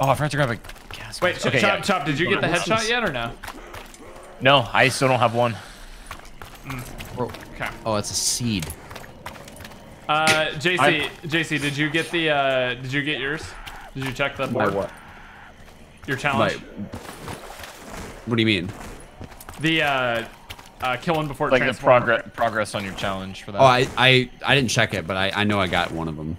Yeah. Oh, I forgot to grab a gas. Wait, mask. Chop, okay, Chop, yeah. Chop, did you get the headshot yet or no? No, I still don't have one. Bro. Okay. Oh, it's a seed. Uh, JC, I'm- JC, did you get the, uh, did you get yours? Did you check the board? Your My, challenge? what do you mean? The, uh, uh, kill one before it Like the progress progress on your challenge for that. Oh, I I I didn't check it, but I I know I got one of them.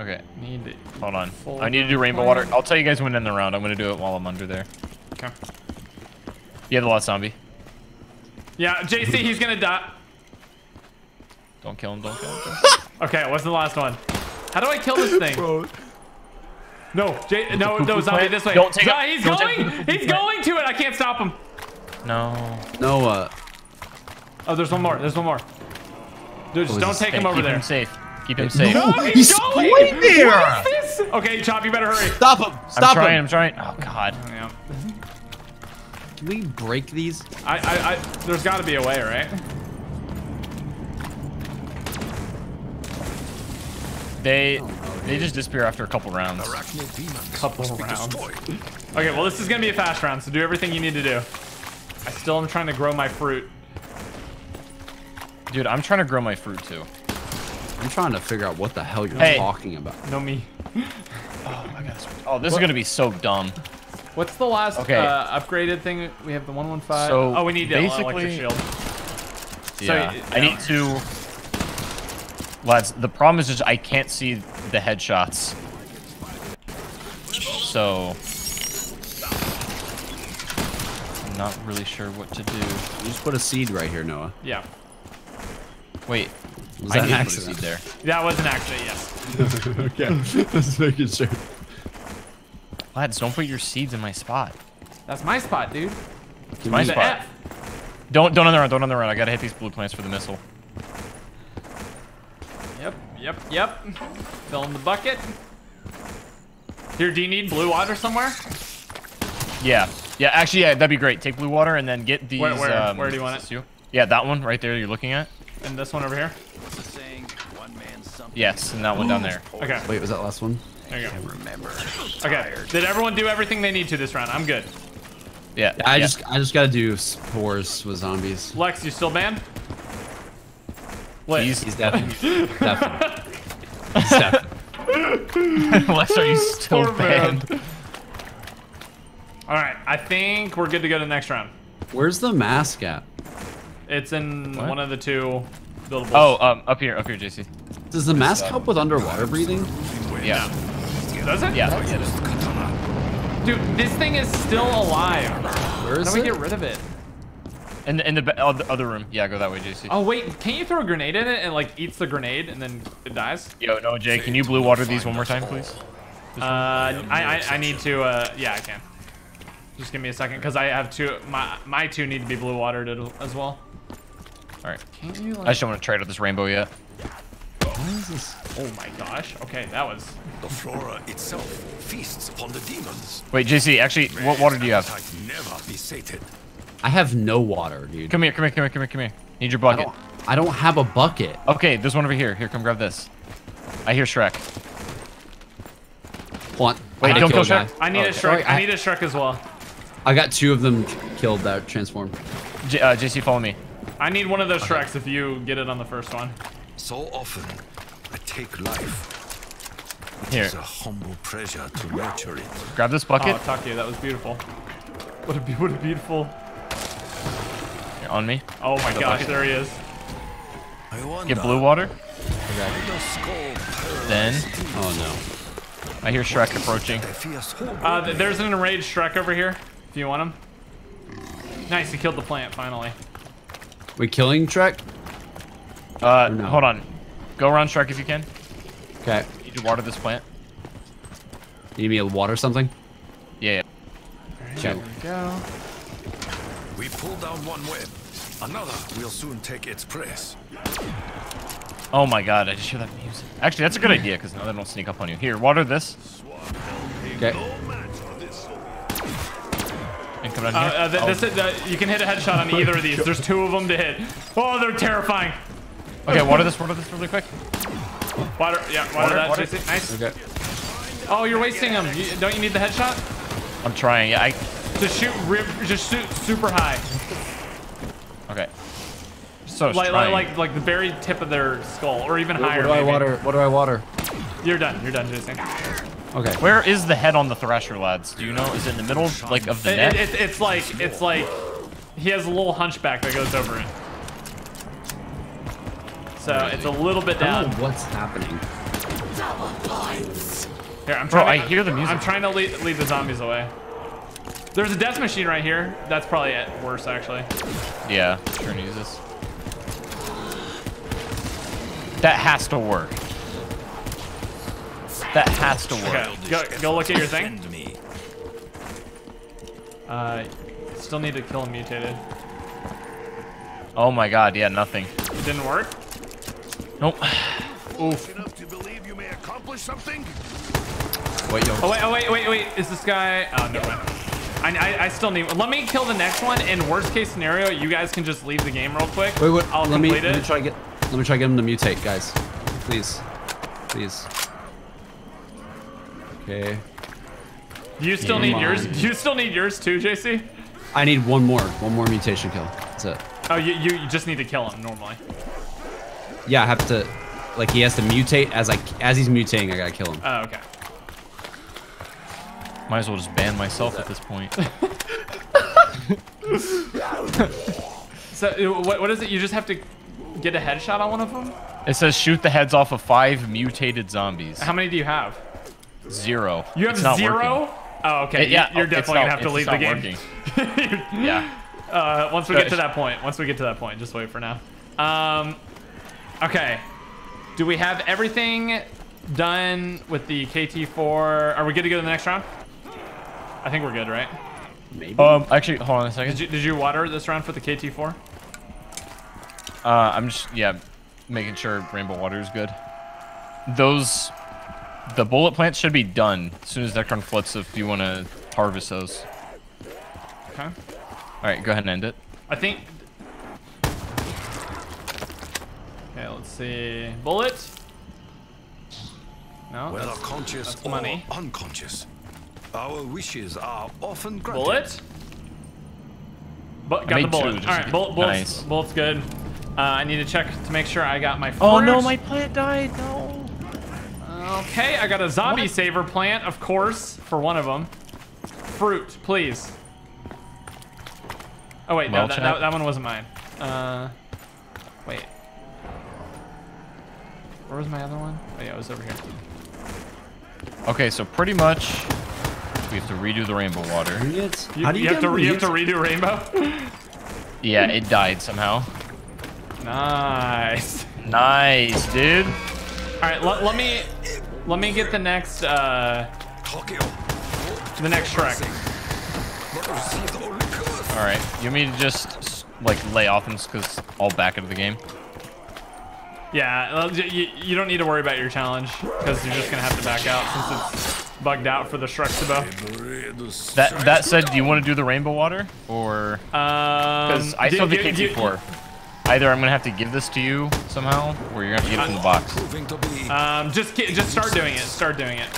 Okay. okay, Need it. hold on. I need to do rainbow water. I'll tell you guys when in the round. I'm gonna do it while I'm under there. Okay. You have the last zombie. Yeah, JC, he's gonna die. Don't kill him. Don't kill him. Okay, what's the last one? How do I kill this thing? No, J no, no, zombie this way. Don't take Zo- it. He's Don't going. take. He's going to it. I can't stop him. no. No, uh, Oh, there's one more. There's one more. Dude, just Oh, don't take him over keep there. him safe. Keep him safe. No, he's he's going. going there. What is this? Okay, Chop, you better hurry. stop him! Stop him! I'm trying. him! I'm trying. Oh God. Yeah. Can we break these? I, I, I, there's got to be a way, right? They oh, they just disappear after a couple rounds. Couple rounds. Okay, well, this is gonna be a fast round, so do everything you need to do. I still am trying to grow my fruit. Dude, I'm trying to grow my fruit too. I'm trying to figure out what the hell you're Hey. talking about. No me. Oh my God. Oh, this is gonna be so dumb. What's the last Okay. uh, upgraded thing? We have the 115. So, oh, we need the electric basically- shield. Yeah. So, I need to. Lads, the problem is just I can't see the headshots. So. I'm not really sure what to do. You just put a seed right here, Noah. Yeah, Wait. Was I that did an put a seed accident? there. that was an accident. Yes. okay, just making sure. Lads, don't put your seeds in my spot. That's my spot, dude. It's My spot. F. Don't don't on the run, don't on the run. I gotta hit these blue plants for the missile. Yep, yep, yep. Fill in the bucket. Here, do you need blue water somewhere? Yeah. Yeah, actually, yeah, that'd be great. Take blue water and then get these. Where- where- um, where do you want it? you? Yeah, that one right there you're looking at. And this one over here? Saying one man something. Yes, and that one down there. Okay, Wait, was that last one? there you go. Remember. Okay, did everyone do everything they need to this round? I'm good. Yeah. I yeah. just I just gotta do spores with zombies. Lex, you still banned? Lit. He's- He's definitely definitely. He's definitely. Lex, are you still Poor man. banned? All right, I think we're good to go to the next round. Where's the mask at? It's in What? one of the two buildables. Oh, um, up here, up here, JC. Does the mask help with underwater breathing? Yeah. does it? Yeah. Dude, this thing is still alive. Where How is do we it? get rid of it? In the, in the ba- other other room. Yeah, go that way, JC. Oh wait, can't you throw a grenade in it and like eats the grenade and then it dies? Yo, no, Jay, can you blue water these one more time, please? Uh, I, I I need to. Uh, yeah, I can. Just give me a second, cause I have two. My my two need to be blue watered as well. All right. Can't I like... just don't want to trade out this rainbow yet. Oh my gosh. Okay, that was... The flora itself feasts upon the demons. Wait, JC, actually, what water do you have? Never be sated. I have no water, dude. Come here, come here, come here, come here, come here. Need your I bucket. don't, I don't have a bucket. Okay, there's one over here. Here, come grab this. I hear Shrek. Hold on. Wait, I don't kill kill a guy. Shrek. I need Oh, a Shrek. sorry, I I- need a Shrek as well. I got two of them killed that transformed. J uh, JC, follow me. I need one of those Shreks if you get it on the first one. So often, I take life. Here, It's a humble pleasure to nurture it. grab this bucket. Oh, bucket. Taki, that was beautiful. What a, be- what a beautiful... Here, on me. Oh my gosh, there he is. I wonder Get blue water. why Then, Oh no. I hear Shrek approaching. the fierce horde Uh, there's an enraged Shrek over here, if you want him. Nice, he killed the plant, finally. We killing Trek? Uh, no? hold on. Go around Shrek if you can. Okay. Need to water this plant. You need me to water something? Yeah. Okay. Go. We pull down one web. Another will soon take its place. Oh my god, I just hear that music. Actually, that's a good idea because now they don't sneak up on you. Here, water this Okay. And come down Uh, here. uh, th- Oh, this uh, you can hit a headshot on either of these. There's two of them to hit. Oh, they're terrifying. Okay, water this, water this really quick. Water, yeah, water, Water, that. water. JC. Nice. Okay. Oh, you're wasting them. You, don't you need the headshot? I'm trying. Yeah, I. Just shoot, rip, just shoot super high, Okay. So like, like like like the very tip of their skull, or even What, higher. What do I water? What do I water? You're done. You're done, Jason. Okay. Where is the head on the Thrasher, lads? Do you know? Is it in the middle, like, of the It, net? it, it, it's like it's like he has a little hunchback that goes over it. So it's a little bit I don't down. know what's happening. Here, I'm Bro, trying. I hear the music. I'm trying to lead, lead the zombies away. There's a death machine right here. That's probably it. worse, actually. Yeah, sure use this. That has to work. That has to work. Okay, go, go look at your thing. Defend me. Uh, still need to kill a mutated. Oh my god, yeah, nothing. It didn't work. Nope. Enough to believe you may accomplish something? Wait, yo. Oh wait, oh wait, wait, wait. Is this guy? Oh, never mind. I, I, I still need. Let me kill the next one. In worst case scenario, you guys can just leave the game real quick. Wait, wait. I'll let me complete let me try to get let me try to get him to mutate, guys. Please. Please. Okay. You still Come need on. yours. You still need yours too, JC. I need one more. One more mutation kill. That's it. Oh, you, you you just need to kill him normally. Yeah, I have to like he has to mutate as I as he's mutating, I gotta kill him. Oh, okay. Might as well just ban myself at this point. So uh, what what is it? You just have to get a headshot on one of them. It says shoot the heads off of five mutated zombies. How many do you have? Zero. You have It's zero. working. Oh, okay. It- yeah, you're it's definitely not- gonna have to leave the game. yeah. Uh, once we get to that point, once we get to that point, just wait for now. Um, okay. Do we have everything done with the KT4? Are we good to go to the next round? I think we're good, right? Maybe. Um, actually, hold on a second. Did you, did you water this round for the KT4? Uh, I'm just yeah, making sure rainbow water is good. Those, the bullet plants should be done as soon as Necron flips. If you want to harvest those. Okay. All right, go ahead and end it. I think. Okay, let's see. Bullet. No. Whether that's- conscious that's or money. unconscious, our wishes are often granted. Bullet. But got the bullet. All right, to- bullet, bullets, nice. bullets good. Uh, I need to check to make sure I got my. Oh no, my plant died. No. Okay, I got a zombie What? saver plant, of course, for one of them. Fruit, please. Oh wait, no, that, that, that one wasn't mine. Uh, wait. Where was my other one? Oh yeah, it was over here. Okay, so pretty much we have to redo the rainbow water. Idiots. You, How do you, you have to you have to redo rainbow? Yeah, it died somehow. nice. Nice, dude. All right, let, let me let me get the next uh the next Shrek. but receive only good. All right, you want me to just like lay off offense because I'll back into the game. Yeah, you, you don't need to worry about your challenge because you're just gonna have to back out since it's bugged out for the Shrek. That that said, do you want to do the rainbow water or because Um, I still have the do- do- KT4? Either I'm gonna have to give this to you somehow, or you're gonna have to get it from the box. Proving to be Um, just just start doing it. Start doing it.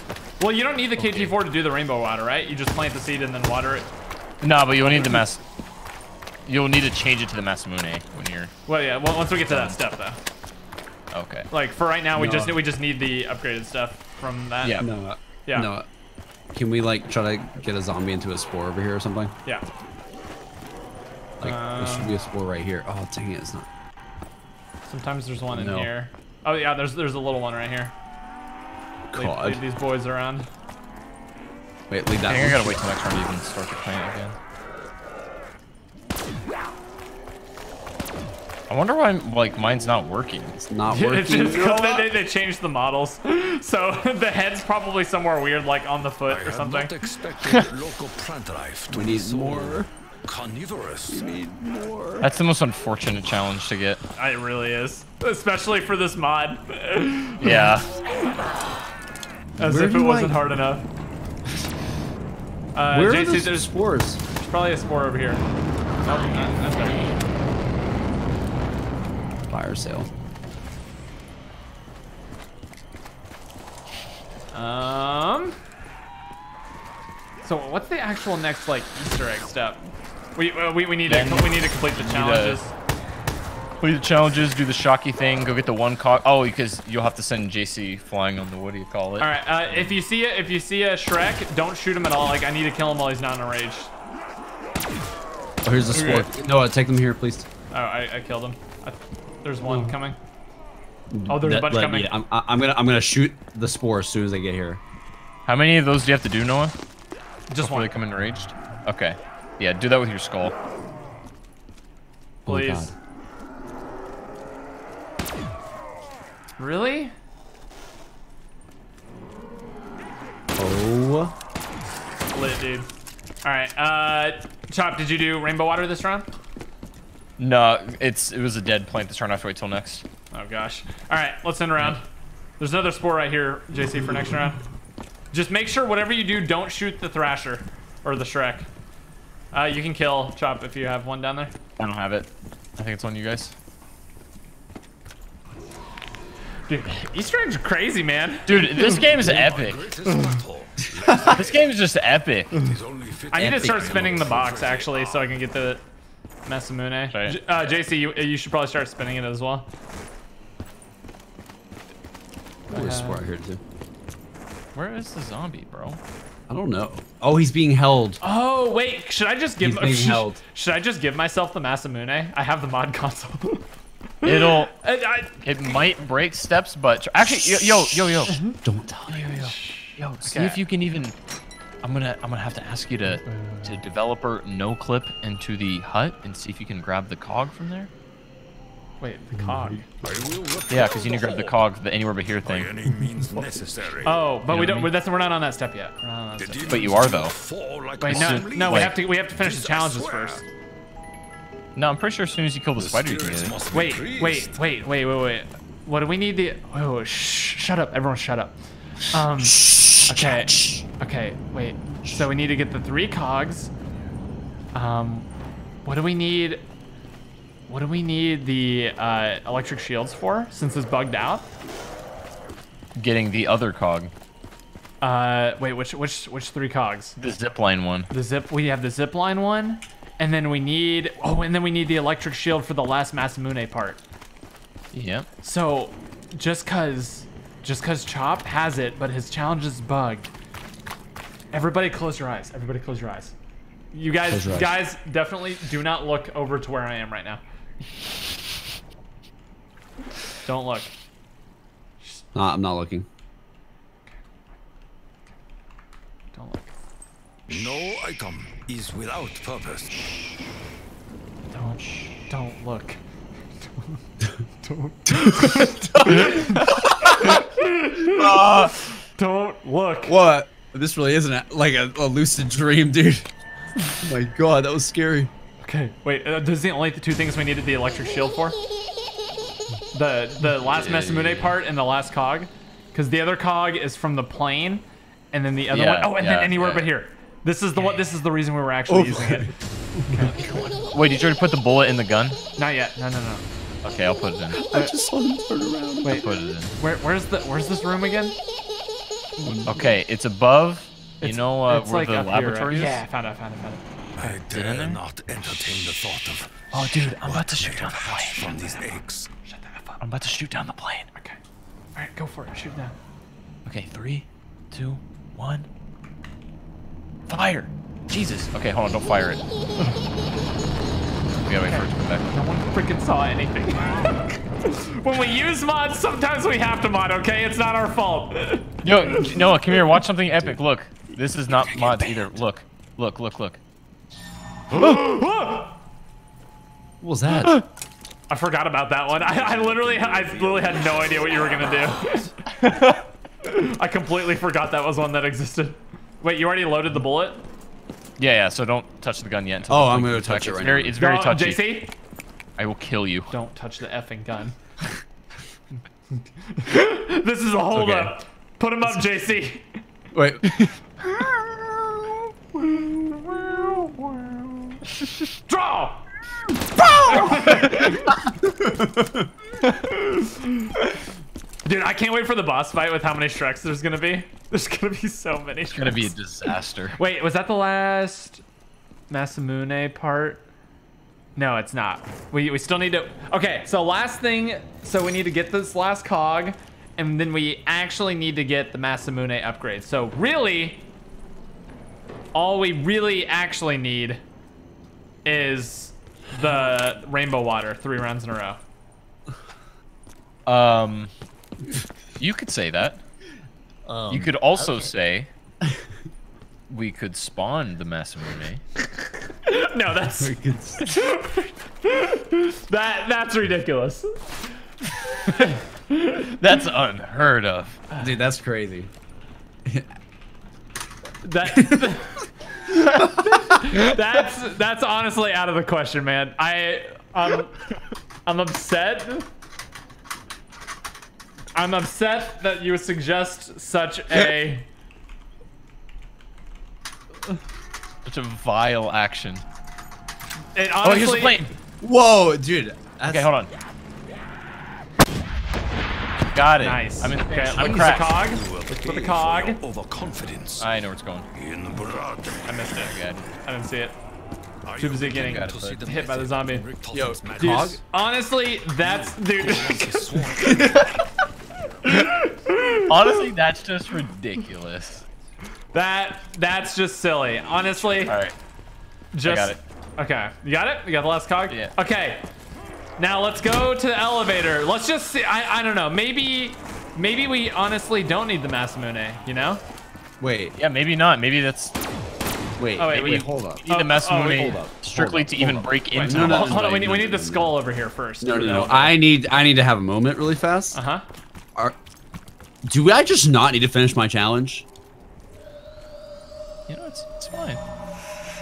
Well, you don't need the KT4 to do the rainbow water, right? You just plant the seed and then water it. No, but you'll need the mass. You'll need to change it to the Masamune when you're. Well, yeah. Well, once we get to that step, though. Okay. Like for right now, we No. just we just need the upgraded stuff from that. Yeah. No. uh, Yeah. No. Can we like try to get a zombie into a spore over here or something? Yeah. Like there should be a spore right here. Oh dang it, it's not. Sometimes there's one in No. here. Oh yeah, there's there's a little one right here. Leave, God. leave these boys around. Wait, leave I that. think I gotta wait till next round to even start the plant again. I wonder why like mine's not working. It's not It's working. just 'cause they, they, they changed the models, so the head's probably somewhere weird, like on the foot I or had something. not expected local plant life to We be need so more. Carnivorous. That's the most unfortunate challenge to get. It really is, especially for this mod. Yeah. As Where if it wasn't I- hard enough. Uh, Where are JC, the there's spores? There's probably a spore over here. Nope, not, not there. Fire sale. Um. So what's the actual next like Easter egg step? We uh, we, we need to we need to complete the challenges. Play the challenges, do the shocky thing, go get the one cog. Oh, because you'll have to send JC flying on the what do you call it? All right. Uh, if you see a, if you see a Shrek, don't shoot him at all. Like I need to kill him while he's not enraged. Oh, here's the spore. Noah, take them here, please. Oh, I, I killed him. I, there's one coming. Oh, there's a That- bunch let coming. me- I'm, I'm gonna I'm gonna shoot the spore as soon as they get here. How many of those do you have to do, Noah? Just Before one, they come enraged? Okay. Yeah, do that with your skull. Oh please. God. really? Oh. Lit, dude. All right. Uh, Chop, did you do rainbow water this round? No, it's it was a dead plant this round. I have to wait till next. Oh gosh. All right, let's end around. There's another spore right here, JC, for next round. Just make sure whatever you do, don't shoot the Thrasher or the Shrek. Uh, you can kill Chop if you have one down there. I don't have it. I think it's on you guys. Dude, Easter eggs are crazy, man. Dude, this game is epic. This game is just epic. is only fit I need to start spinning the box actually, so I can get the Masamune. Right. Uh, JC, you, you should probably start spinning it as well. There's a spore here too. Where is the zombie, bro? I don't know. Oh, he's being held. Oh wait, should I just give? He's being held. Should I just give myself the Masamune? I have the mod console. It'll. I, I, It might break steps, but actually, yo, yo, yo, yo, Don't tell me. yo. See if you can even. I'm gonna, I'm gonna have to ask you to, to developer no clip into the hut and see if you can grab the cog from there. Wait, the cog. I will repair Yeah, because you need to grab the cog, the anywhere but here by thing. any means necessary. Oh, but You we don't. what I mean? That's we're not on that step yet. We're not on that The step. But you are, though. like Wait, a no, assembly no, we have to. We have to finish the challenges first. No, I'm pretty sure as soon as you kill the The spider, you can get it. Wait, wait, wait, wait, wait, wait. What do we need the? Oh, shh, shut up, everyone, shut up. Um, okay, okay, wait. So we need to get the three cogs. Um, what do we need? What do we need the uh, electric shields for? Since it's bugged out. Getting the other cog, Uh, wait, which which which three cogs? the zipline one. The zip. We have the zip line one, and then we need. Oh, and then we need the electric shield for the last Masamune part. Yep. So, just cause, just cause Chop has it, but his challenge is bugged. Everybody, close your eyes. Everybody, close your eyes. You guys, Close guys, definitely do not look over to where I am right now. Don't look. Nah, I'm not looking. Don't look. No item is without purpose. Don't. Don't look. Don't. don't look. What? This really isn't a, like a, a lucid dream, dude. oh my god, that was scary. Okay, wait. Uh, those are the only two things we needed the electric shield for. The the last Masamune part and the last cog, because the other cog is from the plane, and then the other Yeah, one. Oh, and yeah, then anywhere yeah. but here. This is the what. This is the reason we were actually using it. Wait, did you already put the bullet in the gun? Not yet. No, no, no. Okay, I'll put it in. I just saw him turn around. Wait, Put it in. where where's the where's this room again? Okay, it's above. You know uh, where like the up here, right? laboratory is? Yeah, I found it. I found it. I found it. I dare not entertain the thought of Oh, dude, I'm about to shoot down the plane. from these eggs. Shut the f up. I'm about to shoot down the plane. Okay. All right, go for it. Shoot down. Okay, three, two, one. Fire! Jesus. Okay, hold on, don't fire it. we gotta wait for it to come back. No one freaking saw anything. when we use mods, sometimes we have to mod. Okay, it's not our fault. Yo, Noah, come here. Watch something epic. Look, this is not mods either. Look, look, look, look. What was that? I forgot about that one. I, I literally, I literally had no idea what you were gonna do. I completely forgot that was one that existed. Wait, you already loaded the bullet? Yeah, yeah. So don't touch the gun yet. Until Oh, I'm gonna touch back. it It's right very, now. It's very No, touchy. JC, I will kill you. don't touch the effing gun. this is a holdup. Okay. Put him up, JC. Wait. Draw. Dude, I can't wait for the boss fight with how many Shreks there's gonna be. There's gonna be so many Shreks. It's gonna be a disaster. Wait, was that the last Masamune part? No, it's not. We, we still need to... Okay, so last thing... So we need to get this last cog, and then we actually need to get the Masamune upgrade. So really, all we really actually need is the Rainbow Water three rounds in a row. Um, you could say that. you could also say we could spawn the Masamune. No, that's... that, that's ridiculous. That's unheard of. Dude, that's crazy. That that's that's honestly out of the question, man. I um I'm upset. I'm upset that you would suggest such a Such a vile action. it Oh, here's honestly the plane. Whoa, dude. That's, Okay, hold on. Got it. nice. I'm in. okay, I'm use cracked. the cog. You will Look pay for the for cog. your overconfidence I know where it's going. in blood. I missed it. Good. I didn't see it. Are Too you busy getting beginning to see the hit by the method zombie. in Rick Yo, Tolton's magic? Dude, Cog? honestly, that's dude. His sworn Honestly, that's just ridiculous. that that's just silly. Honestly, All right. Just got it. Okay, you got it. You got the last cog. Yeah. Okay. Now let's go to the elevator. Let's just see. I I don't know. Maybe maybe we honestly don't need the Masamune. You know? Wait, Yeah, maybe not. Maybe that's wait, Oh, wait, wait, we- hold up. you need the Oh, oh, Masamune wait, hold up, strictly hold up, to even up. break Wait, into no, the no, boss hold on. We need we need no, the no, skull over here first. No, no, no. I need, I need to have a moment really fast. Uh huh. Are, do I just not need to finish my challenge? You know, it's, it's fine.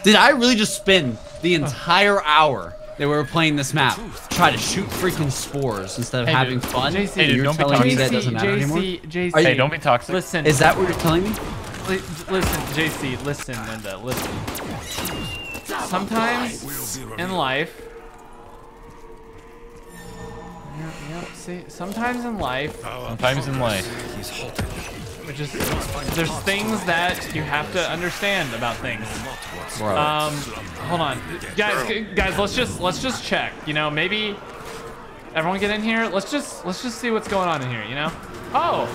Did I really just spend the entire hour that we were playing this map try to shoot freaking spores instead of Hey, having dude. fun? JC, and Hey, dude, you're don't be telling me that toxic. doesn't matter anymore? JC, you- Hey, don't be toxic. Listen. Is that what you're telling me? li- listen, JC. Listen, Linda. Listen. Sometimes in life. Yeah, yeah, see, sometimes in life, Sometimes in life. He's halted. which is there's things that you have to understand about things. Bro. Um, hold on, guys, guys, let's just let's just check. You know, maybe everyone get in here. Let's just let's just see what's going on in here. You know? Oh,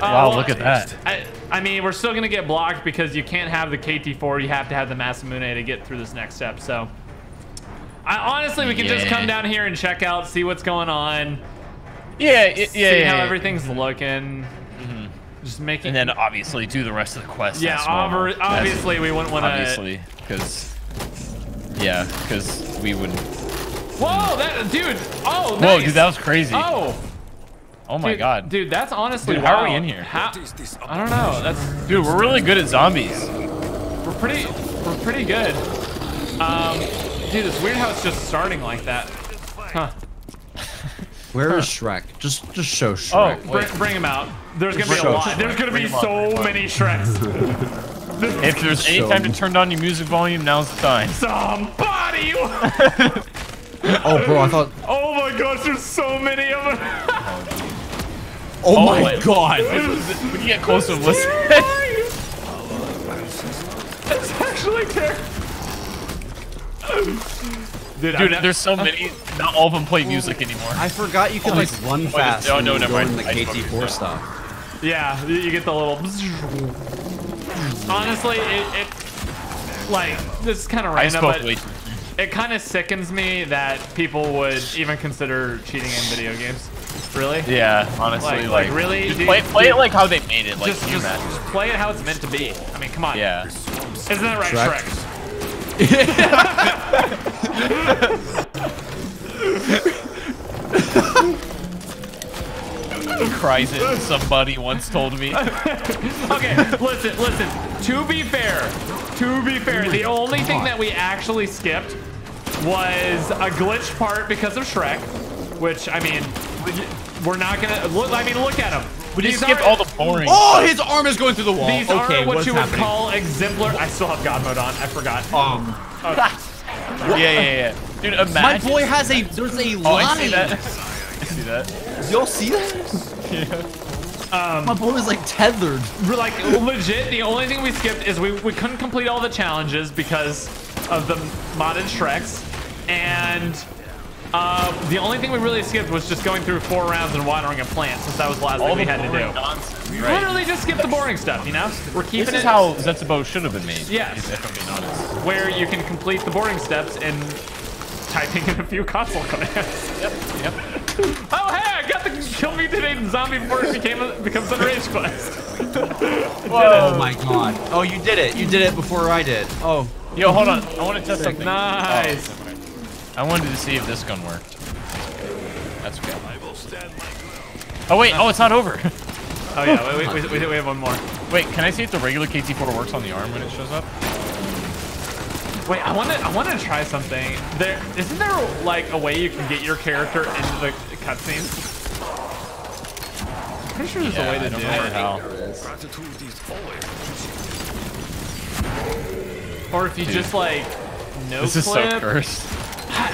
Wow, look at that. I I mean, we're still gonna get blocked because you can't have the KT4. You have to have the Masamune to get through this next step. So, I honestly, we can just come down here and check out, see what's going on, Yeah, yeah, yeah. see yeah, how yeah. everything's looking. Just making. And then obviously do the rest of the quest. yeah, as normal. obvi- obviously we wouldn't want to. Obviously, because yeah, because we would. Whoa, that dude! Oh, Whoa, dude, that was crazy. Oh, oh my dude, god, dude, that's honestly. Dude, how are we in here? How, What is this I don't know. That's dude, we're really good at zombies. we're pretty we're pretty good. Um, dude, it's weird how it's just starting like that. Huh. Where is Shrek? Just just show Oh, Shrek. wait. Bring, bring him out. There's gonna be a lot. Shrek. There's gonna be Bring him on, so bring on. many Shreks. If there's any time to turn down your music volume, now's the time. Somebody! Oh, bro, I thought. Oh my gosh, there's so many of them. Oh, Oh, my wait. god. When you get closer, listen. It's actually terrible. Dude, Dude, I'm- there's so many. Not all of them play music anymore. I forgot you could like run fast. oh, when no, you never go mind. in the I fucking KT4 stuff. Yeah, you- you get the little. Honestly, it, it like this is kind of I random, spoke but way too it kind of sickens me that people would even consider cheating in video games. Really? Yeah, honestly, Like- like, like, really? just Dude, play, play dude. it like how they made it. Like, just, can you just, imagine? just play it how it's meant to be. I mean, come on. Yeah. Isn't that right, Shrek? Shrek? Cries it. Somebody once told me. Okay, listen, listen. To be fair, to be fair, the only thing that we actually skipped was a glitch part because of Shrek, which I mean, we're not gonna look. I mean, look at him. We just skipped all the boring. Oh, his arm is going through the wall. These okay, are what what's you happening? would call exemplar. I still have God mode on. I forgot. Um, Yeah, yeah, yeah. Dude, imagine. my boy has a. There's a Oh, line. I see that. I see that. Y'all see that? yeah. Um, my boy is like tethered. We're like legit. The only thing we skipped is we we couldn't complete all the challenges because of the modded Shreks, and uh, the only thing we really skipped was just going through four rounds and watering a plant, since that was the last All thing we had to do. nonsense, right? Literally just skip the boring stuff, you know? We're keeping This it is how Zetsubou should have been made. Yes. If if I'm being honest. where you can complete the boring steps in typing in a few console commands. Yep. Yep. Oh hey, I got the kill me today zombie before it became a, becomes a rage quest. Oh my god. Oh, you did it. You did it before I did. Oh. Yo, hold on. I want to test something. Nice. Oh, never mind. I wanted to see if this gun worked. That's okay. Oh wait. Oh, it's not over. Oh yeah, wait, wait, wait, we have one more. Wait, can I see if the regular KT4 works on the arm when it shows up? Wait, I want to. I want to try something. There isn't there like a way you can get your character into the cutscenes? Pretty sure there's Yeah, a way to don't do it. how. Gratitude is always Or if you just like no This is so cursed.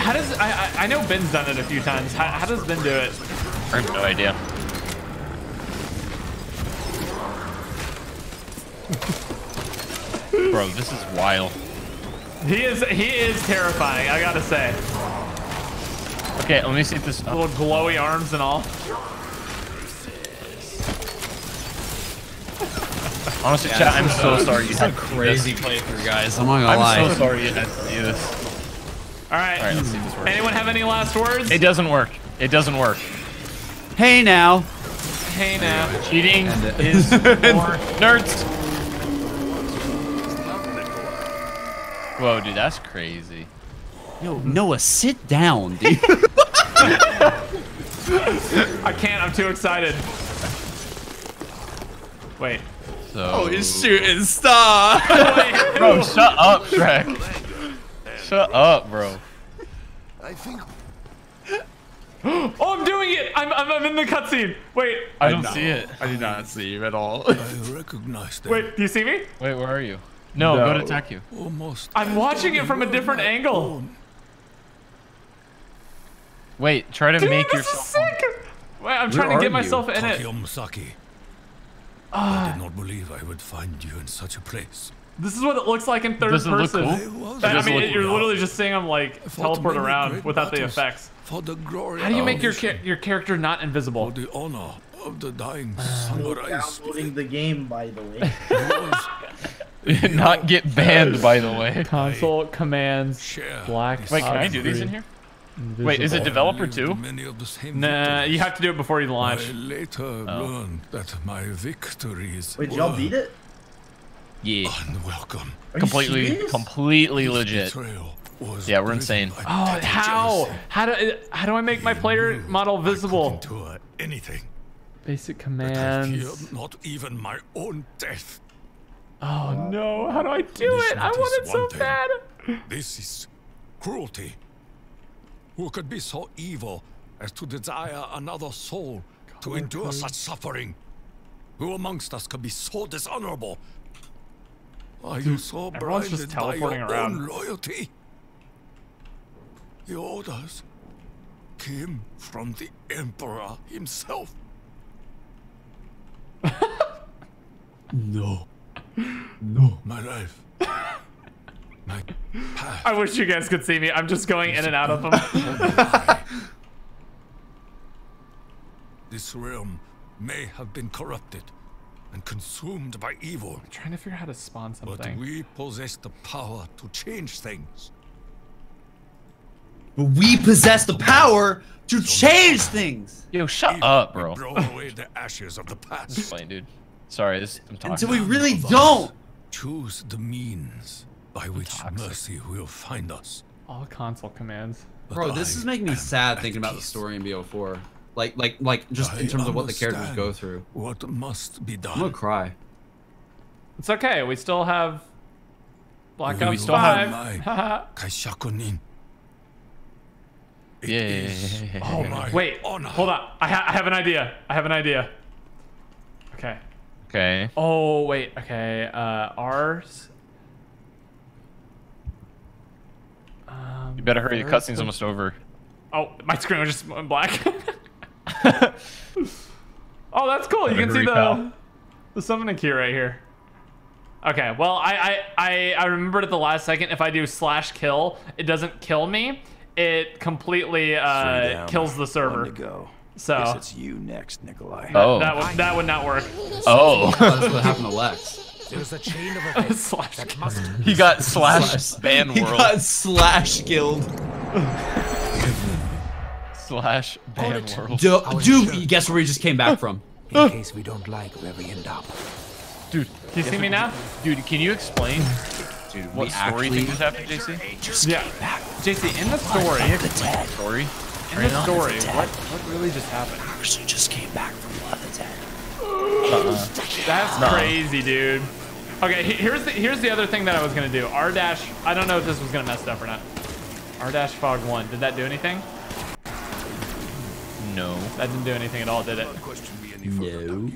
How, how does I, I I know Ben's done it a few times. How, how does Ben do it? I have no idea. Bro, this is wild. He is he is terrifying. I gotta say, Okay, let me see if this. little glowy arms and all. Honestly, chat, I'm so sorry you It's a had crazy playthrough, guys. I'm not gonna I'm lie. so sorry you had to do this. All right. All right, let's see if this works. Anyone have any last words? It doesn't work. It doesn't work. Hey now. hey now. Cheating End it. is for nerds. Whoa, dude, that's crazy. Yo, Noah, sit down, dude. I can't. I'm too excited. Wait. So, oh, shooting star. Bro, shut up, Shrek. Shut up, bro. I think Oh, I'm doing it. I'm I'm, I'm in the cutscene. Wait. I don't see it. I did not see you at all. I recognize them. Wait. Do you see me? Wait, where are you? No, go to attack you. Almost. I'm watching it from a different angle. Wait, try to Dude, make this is yourself. sick. Wait, I'm trying to are get you? myself in it. Takeo Masaki. Ah. I did not believe I would find you in such a place. This is what it looks like in third Does it look person. cool? was I does it mean, look you're cool. literally just seeing them like I fought teleport many around great without the battles effects. For the glory How do you of make your cha- your character not invisible? For the honor of the dying samurai Downloading the game, by the way. Not get banned, by the way. Console commands share. black. Wait, can I do these in here? Wait, is it developer too? Many of the same Nah, you have to do it before you launch. I later oh. learned that my victories Wait, did y'all beat it? Yeah. unwelcome. Are Completely, serious? completely legit. Yeah, we're insane. Oh, how? How do how do I make my player model visible? anything. Basic I commands. feared not even my own death. Oh no! How do I do This it? I want it so thing. bad. This is cruelty. Who could be so evil as to desire another soul to endure such suffering? Who amongst us could be so dishonorable? Are you so everyone's just blinded by your teleporting around. own loyalty? The orders came from the Emperor himself. No. No. My life. My path. I wish you guys could see me. I'm just going in and out of them. This realm may have been corrupted and consumed by evil, trying to figure out how to spawn something. but we possess the power to change things. But we possess the power to change things. Yo, shut Evil up, bro. Throw away the ashes of the past. Playing, dude. Sorry, this, I'm talking. Until we really don't. Choose the means by which Toxic. mercy will find us. All console commands. But Bro, this I is making me sad thinking about the story in BO4. Like, like, like, just in terms of what the characters go through. What must be done? I'm gonna cry. It's okay. We still have Black We Ops still have 5. mine. Haha. Kaishakunin. It Yeah, yeah, is yeah, yeah, oh, my wait. honor. Hold on. I, ha I have an idea. I have an idea. Okay. Okay. Oh, wait. Okay. Uh, ours. Um, You better hurry. The where's cutscene's almost over. Oh, my screen was just went black. oh, that's cool. You can see hurry, the pal. the summoning key right here. Okay, well, I, I I I remembered at the last second. If I do slash kill, it doesn't kill me. It completely uh, Freedom. kills the server. to go. So Guess it's you next, Nikolai. Oh. that would that would not work. Oh. That's what happened to Lex. There's a chain of events slash. that must he got slash ban world. He world. got slash killed. Slash ban world. Du- dude, guess where he just came back from? In case we don't like where we end up. Dude, Do you see me now? dude, can you explain Dude, what story thing just happened, JC? Yeah. JC, in the story, Story? in the story, what what really just happened? I Actually, just came back from the other dead. Uh-uh. That's crazy, dude. Okay, here's the here's the other thing that I was gonna do. R dash. I don't know if this was gonna mess it up or not. R dash fog one. Did that do anything? No. That didn't do anything at all, did it? question me any further. No.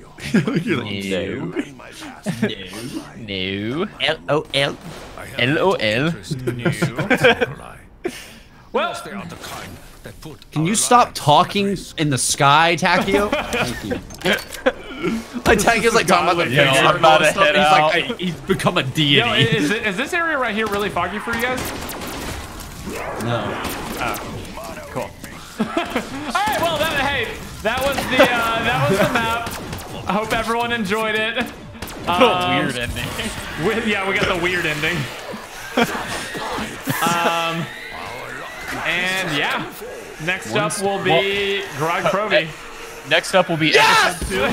No. In my past, No. L-O-L. I have LOL. interest in your sons, Nikolai. Well, Unless they are the kind that put Can our you stop lives talking at risk. in the sky, Takeo? Thank you. Like Takeo's like talking about the Yeah, future I'm and all about this to stuff. head He's like, out. I- he's become a yo, deity. is, is this area right here really foggy for you guys? no. Cool. All right. Well, that, hey, that was the uh, that was the map. I hope everyone enjoyed it. Um, Weird ending. With, yeah, we got the weird ending. um, and yeah, next up will be Gorod Krovi, Next up will be episode two.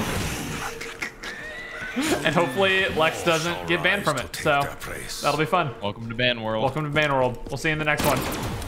and hopefully Lex doesn't get banned from it. So that'll be fun. Welcome to Ban World. Welcome to Ban World. We'll see you in the next one.